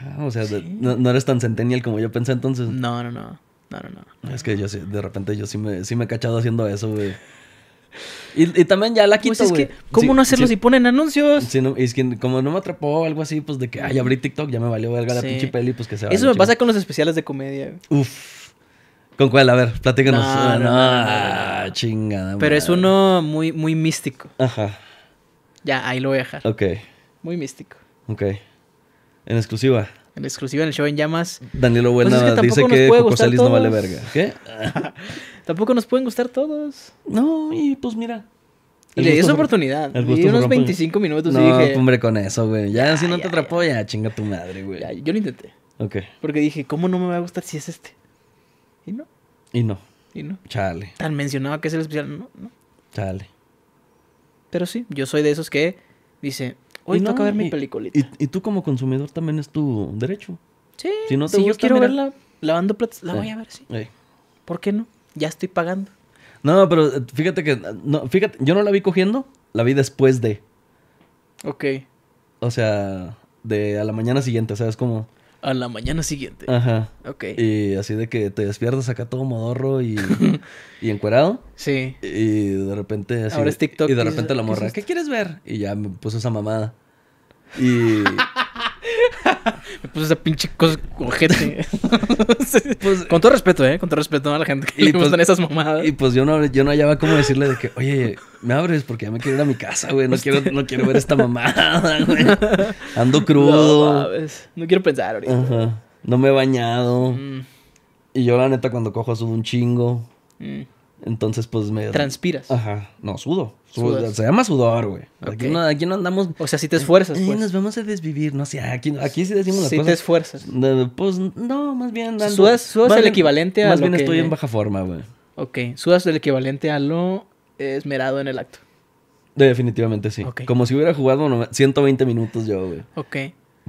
Ah, o sea, Sí. no, no eres tan centennial como yo pensé entonces. No, no, no. No, no, no. Es que yo sí, de repente yo sí me, sí me he cachado haciendo eso, güey. Y, y también ya la quito, Pues es güey. que, ¿cómo Sí, no hacerlo sí, si ponen anuncios? sí, no, es que como no me atrapó algo así, pues de que, ay, abrí TikTok, ya me valió verga la pinche peli, pues que se va. Eso me pasa con los especiales de comedia. Uf. ¿Con cuál? A ver, platícanos. No, Ah, no, no. chingada. Pero es uno muy, muy místico. Ajá. Ya, ahí lo voy a dejar. Ok, Muy místico. ok. En exclusiva. En exclusiva en el show en llamas. Danilo Pues Buena es que tampoco dice que Coco Celis no vale verga. ¿Qué? Tampoco nos pueden gustar todos. No, y pues mira. Y le di esa oportunidad. se unos rompe. 25 minutos y No, dije. hombre, con eso, güey. Ya, Ya, si no ya, te atrapó, ya chinga tu madre, güey. ya, yo lo intenté. Ok. Porque dije, ¿cómo no me va a gustar si es este? Y no, Y no. y no. Chale, Tan mencionado que es el especial. No, no. chale. Pero sí, yo soy de esos que dice, hoy Y no, toca ver mi y- peliculita. Y, y tú como consumidor también es tu derecho. sí, si no te si yo gusta, quiero mira. verla lavando platos, la Eh. voy a ver, sí. Ey. ¿Por qué no? Ya estoy pagando. No, pero eh, fíjate que... No, fíjate, yo no la vi cogiendo, la vi después de... Ok. O sea, de a la mañana siguiente, ¿sabes? Como... A la mañana siguiente. Ajá. Ok. Y así de que te despiertas acá todo modorro y, y encuerado. Sí. Y de repente así. Ahora es TikTok, Y de repente la ¿qué morra, ¿qué, esto? quieres ver? Y ya me puso esa mamada. Y. Me puse esa pinche cosa ojete. Pues- Con todo respeto, ¿eh? Con todo respeto a la gente que Y le pues- gustan esas mamadas. y pues yo no, yo no hallaba cómo decirle de que, oye, me abres porque ya me quiero ir a mi casa, güey. No quiero, no quiero ver esta mamada, güey. Ando No, crudo. mames. no quiero pensar ahorita. Ajá. No me he bañado. Mm, Y yo, la neta, cuando cojo sudo un chingo. mm. Entonces, pues me. Transpiras. Ajá. No, sudo. Sudas. Se llama sudor, güey. Aquí, no, aquí no andamos. O sea, si te esfuerzas, "Ay, pues. nos vamos a desvivir. No sé, aquí, aquí sí decimos las Si te cosas. esfuerzas. Pues no, más bien. ando- Sudas- sudas más el bien- equivalente a Más lo bien que- estoy en baja forma, güey. Ok. Sudas el equivalente a lo esmerado en el acto. Definitivamente sí. Ok. Como si hubiera jugado no- 120 minutos yo, güey. Ok.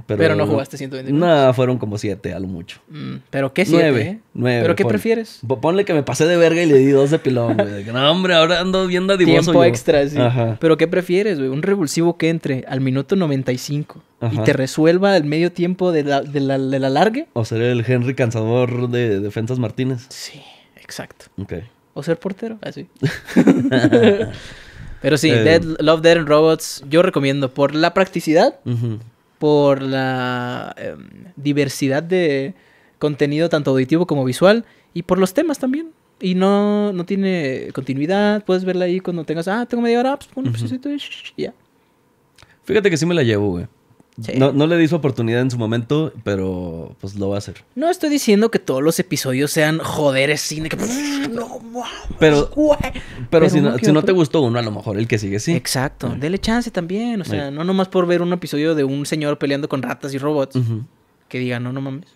Pero, Pero, no jugaste 120 minutos. No, fueron como 7 a lo mucho. Mm, pero qué siete, Nueve, ¿eh? nueve, ¿Pero qué pon- prefieres? Po- Ponle que me pasé de verga y le di dos de pilón, güey. No, hombre, ahora ando bien dadivoso Tiempo yo". extra, sí. Ajá. Pero ¿qué prefieres, güey? Un revulsivo que entre al minuto 95 y Ajá. te resuelva el medio tiempo de la, de la, de la largue. O ser el Henry Cansador de Defensas Martínez. Sí, exacto. Ok. O ser portero, así. Pero sí, Eh. Dead, Love, Dead and Robots, yo recomiendo por la practicidad, Ujú. Por la em, diversidad de contenido tanto auditivo como visual y por los temas también. Y no, no tiene continuidad, puedes verla ahí cuando tengas, ah, tengo media hora, pues Ujú. episodio y shh, ya. Fíjate que sí me la llevo, güey. Sí. No, no le di su oportunidad en su momento, pero pues lo va a hacer. No estoy diciendo que todos los episodios sean joder, cine que... No, wow, Pero-. Pero, si, no, si no te gustó uno, a lo mejor el que sigue sí. Exacto, dele chance también, o sea, Sí. no nomás por ver un episodio de un señor peleando con ratas y robots, que diga, no, no mames.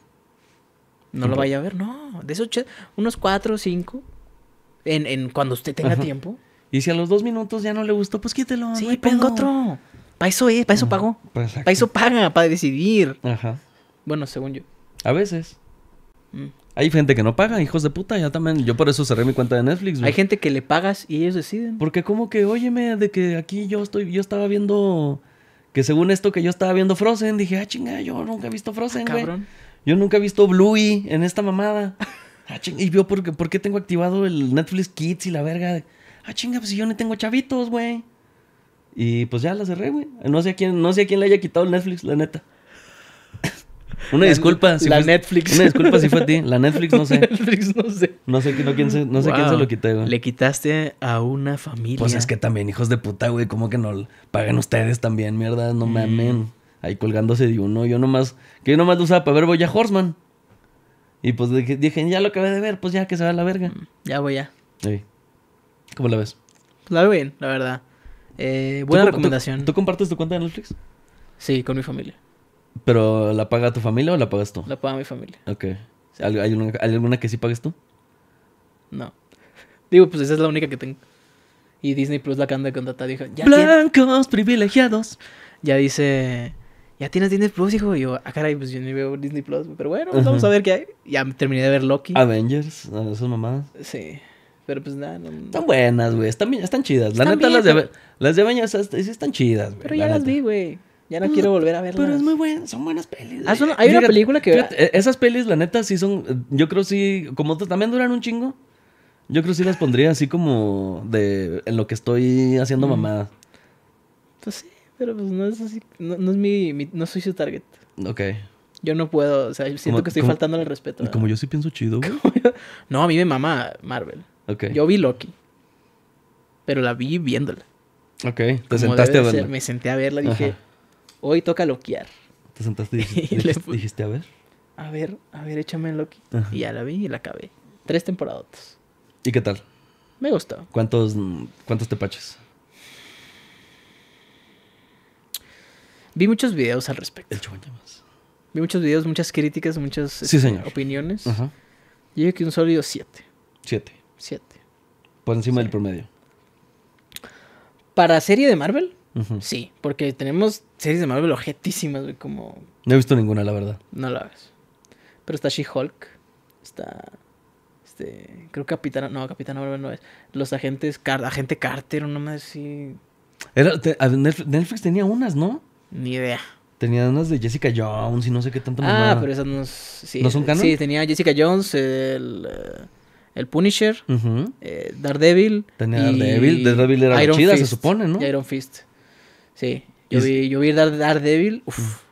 No lo vaya a ver, no. De esos unos cuatro o cinco. En, en cuando usted tenga Ajá. tiempo. Y si a los dos minutos ya no le gustó, pues quítelo. sí, no pedo. otro. Para eso es, para eso pagó. Para eso paga, para decidir. Ajá. Bueno, según yo. A veces. Mm. Hay gente que no paga, hijos de puta, ya también. Yo por eso cerré mi cuenta de Netflix, güey. Hay gente que le pagas y ellos deciden. Porque como que, óyeme, de que aquí yo estoy, yo estaba viendo, que según esto que yo estaba viendo Frozen, dije, ah, chinga, yo nunca he visto Frozen, güey. Cabrón. Yo nunca he visto Bluey en esta mamada. Ah, chinga, y yo, ¿por qué, por qué tengo activado el Netflix Kids y la verga? Ah, chinga, pues si yo ni tengo chavitos, güey. Y pues ya la cerré, güey. No sé a quién, no sé a quién le haya quitado el Netflix, la neta. Una La- disculpa. si la fuiste- Netflix. Una disculpa si fue a ti. La Netflix, no sé. Netflix, no sé. No sé, quién- no, quién se, no sé quién se lo quité, güey. Le quitaste a una familia. Pues es que también, hijos de puta, güey, ¿cómo que no paguen ustedes también, mierda? Mm. No mamen. Ahí colgándose de uno. Yo nomás, que yo nomás lo usaba para ver Boya Horseman. Y pues dije, dije, ya lo acabé de ver, pues ya que se va a la verga. Ya voy ya. Sí. ¿Cómo la ves? La veo bien, la verdad. Eh, ¿Tú buena recomendación. ¿tú, tú compartes tu cuenta de Netflix? Sí, con mi familia. ¿Pero la paga tu familia o la pagas tú? La paga mi familia. Ok. ¿Hay, hay una- hay alguna que sí pagues tú? No. Digo, pues esa es la única que tengo. Y Disney Plus la acaban de contratar. Dijo, ya, tiene- Blancos privilegiados. ya dice, ya tienes Disney Plus, hijo. Y yo, ah, caray, pues yo ni veo Disney Plus. Pero bueno, pues vamos a ver qué hay. Ya terminé de ver Loki. Avengers, ah, esas mamadas. Sí. Pero pues nada, no. Están buenas, güey. Están, están chidas. La Están neta, bien, las de, pero- las de est- sí están chidas, güey. Pero la ya las neta. vi, güey. Ya no Pues, quiero volver a verlas. Pero es muy buena, son buenas pelis. Ah, son- hay una película que- fíjate, eh, esas pelis, la neta, sí son. Yo creo sí. Como también duran un chingo. Yo creo sí las pondría así como de. En lo que estoy haciendo Mm. mamada. Pues sí, pero pues no es así. No, no es mi, mi- No soy su target. Ok. Yo no puedo. O sea, siento Como- que estoy como- faltando al respeto. ¿verdad? como yo sí pienso chido, güey. No, a mí me mama Marvel. Okay. Yo vi Loki. Pero la vi viéndola. Ok, te sentaste a verla. Me senté a verla, dije, hoy toca loquear. Te sentaste y, dijiste, dijiste, a ver. A ver, a ver, échame Loki. Y ya la vi y la acabé. Tres temporadas. ¿Y qué tal? Me gustó. ¿Cuántos, cuántos tepaches? Vi muchos videos al respecto. El más. Vi muchos videos, muchas críticas, muchas este, opiniones. Ajá. Yo creo que un sólido 7. 7. 7. Por encima Sí. del promedio. Para serie de Marvel, sí. Porque tenemos series de Marvel objetísimas, güey, como No he visto ninguna, la verdad. no la ves. Pero está She-Hulk. Está. Este. Creo Capitana. No, Capitana Marvel no es. Los agentes. Car- Agente Carter, no. Era, te- a- Netflix, Netflix tenía unas, ¿no? Ni idea. Tenía unas de Jessica Jones y no sé qué tanto. Ah, mamada. pero esas no. Sí, ¿No son canon? Sí, tenía Jessica Jones, el. El Punisher, eh, Daredevil. Tenía Daredevil. Daredevil era Iron chida, se Fist. supone, ¿no? Y Iron Fist. Sí. Yo vi, yo vi Dar- Daredevil. Uf.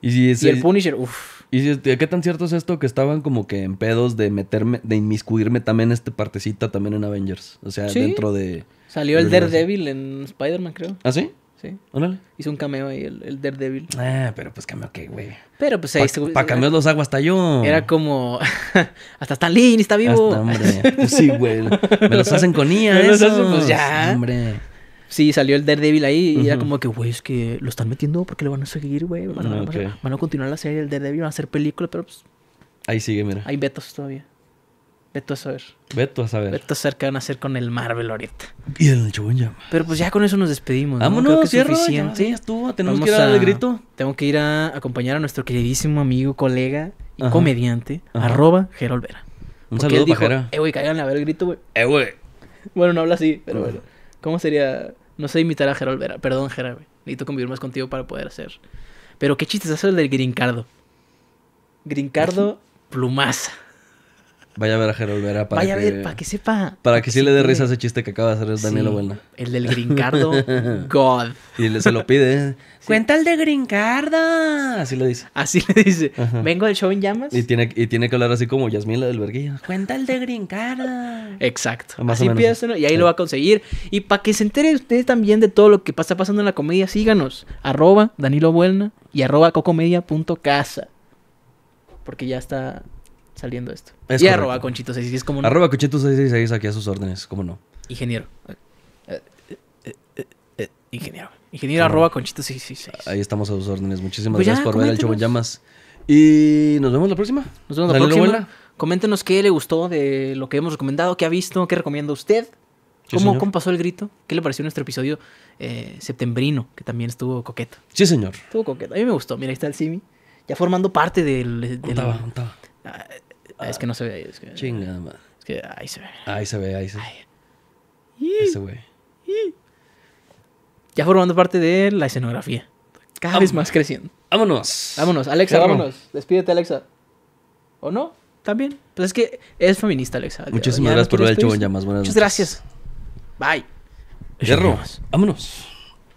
Y, si Y el Punisher. Uf. y si- ¿qué tan cierto es esto que estaban como que en pedos de meterme, de inmiscuirme también este partecita también en Avengers? O sea, Sí. dentro de... Salió el. Daredevil en Spider-Man, creo. ¿Ah, sí? Sí. Órale. Hizo un cameo ahí, el, el Daredevil. Ah, pero pues cambio qué, güey. Pero pues ahí Para estuvo- cambiar los aguas hasta yo. Era como. Hasta Stan Lee, está vivo. Hasta, hombre. Pues sí, güey. Me los hacen con IA, Me los esos. hacen, pues, ya. Hombre. Sí, salió el Daredevil ahí y era como que, güey, es que lo están metiendo porque lo van a seguir, güey. Van, a- Ah, van a continuar la serie del Daredevil, van a hacer película, pero pues Ahí sigue, mira. hay vetos todavía. Veto a saber. Veto a saber. Veto a saber qué van a hacer con el Marvel ahorita. Y el show en. Pero pues ya con eso nos despedimos. ¿no? Vámonos, Creo que es ya, suficiente. ya estuvo. Tenemos Vamos que ir a grito. Tengo que ir a acompañar a nuestro queridísimo amigo, colega y Ajá. comediante, Ajá. arroba Gerol Vera. Un Porque saludo, él dijo, pajera. eh, güey, cáiganle a ver el grito, güey. Eh, güey. Bueno, no habla así, pero bueno. ¿Cómo sería? No sé imitar a Gerol Vera. Perdón, Gera, güey. Necesito convivir más contigo para poder hacer. Pero qué chistes hace el del Grincardo. Grincardo plumaza. Vaya a ver a Gerald Vera para Vaya que... a ver, para que sepa. Para que sí le dé risa ese chiste que acaba de hacer el Daniel Sí, Abuela. El del Grincardo, God. Y le, se lo pide. Cuenta el de Grincarda. Así le dice. Así le dice. Ajá. Vengo del show en llamas. Y tiene, y tiene que hablar así como Yasmín, la del verguillo. Cuenta el de Grincarda. Exacto. Más Así ¿no? Y ahí Sí. lo va a conseguir. Y para que se entere usted también de todo lo que está pasando en la comedia, síganos. Arroba Danilo Buelna y arroba cocomedia.casa. Porque ya está saliendo esto. Es y correcto. arroba Conchito 66 es como un Arroba Cochito 666 aquí a sus órdenes, ¿cómo no? ingeniero. Eh, eh, eh, ingeniero. Ingeniero arroba Conchito 666. Ahí estamos a sus órdenes. Muchísimas Pues ya, gracias por ver el show en coméntenos. llamas. Y nos vemos la próxima. Nos vemos la próxima. Coméntenos qué le gustó de lo que hemos recomendado, qué ha visto, qué recomienda usted. Sí, ¿Cómo. ¿Cómo pasó el grito? ¿Qué le pareció nuestro episodio eh, septembrino? Que también estuvo coqueto. Sí, señor. Estuvo coqueto. A mí me gustó. Mira, ahí está el Simi. Ya formando parte del... del- ¿Dónde estaba? ¿Dónde estaba? Ah, es que no se ve ahí. Es que, Chingada madre. es que ahí se ve. Ahí se ve, ahí se ve. Ese güey. Ya formando parte de la escenografía. Cada vez más creciendo. Vámonos. Vámonos, Alexa, Cierro. vámonos. Despídete, Alexa. ¿O no? También. Pues es que es feminista, Alexa. Muchísimas gracias por quiere ver el show en despedirse. llamas. Buenas Muchas noches. gracias. Bye. Hierro. Vámonos.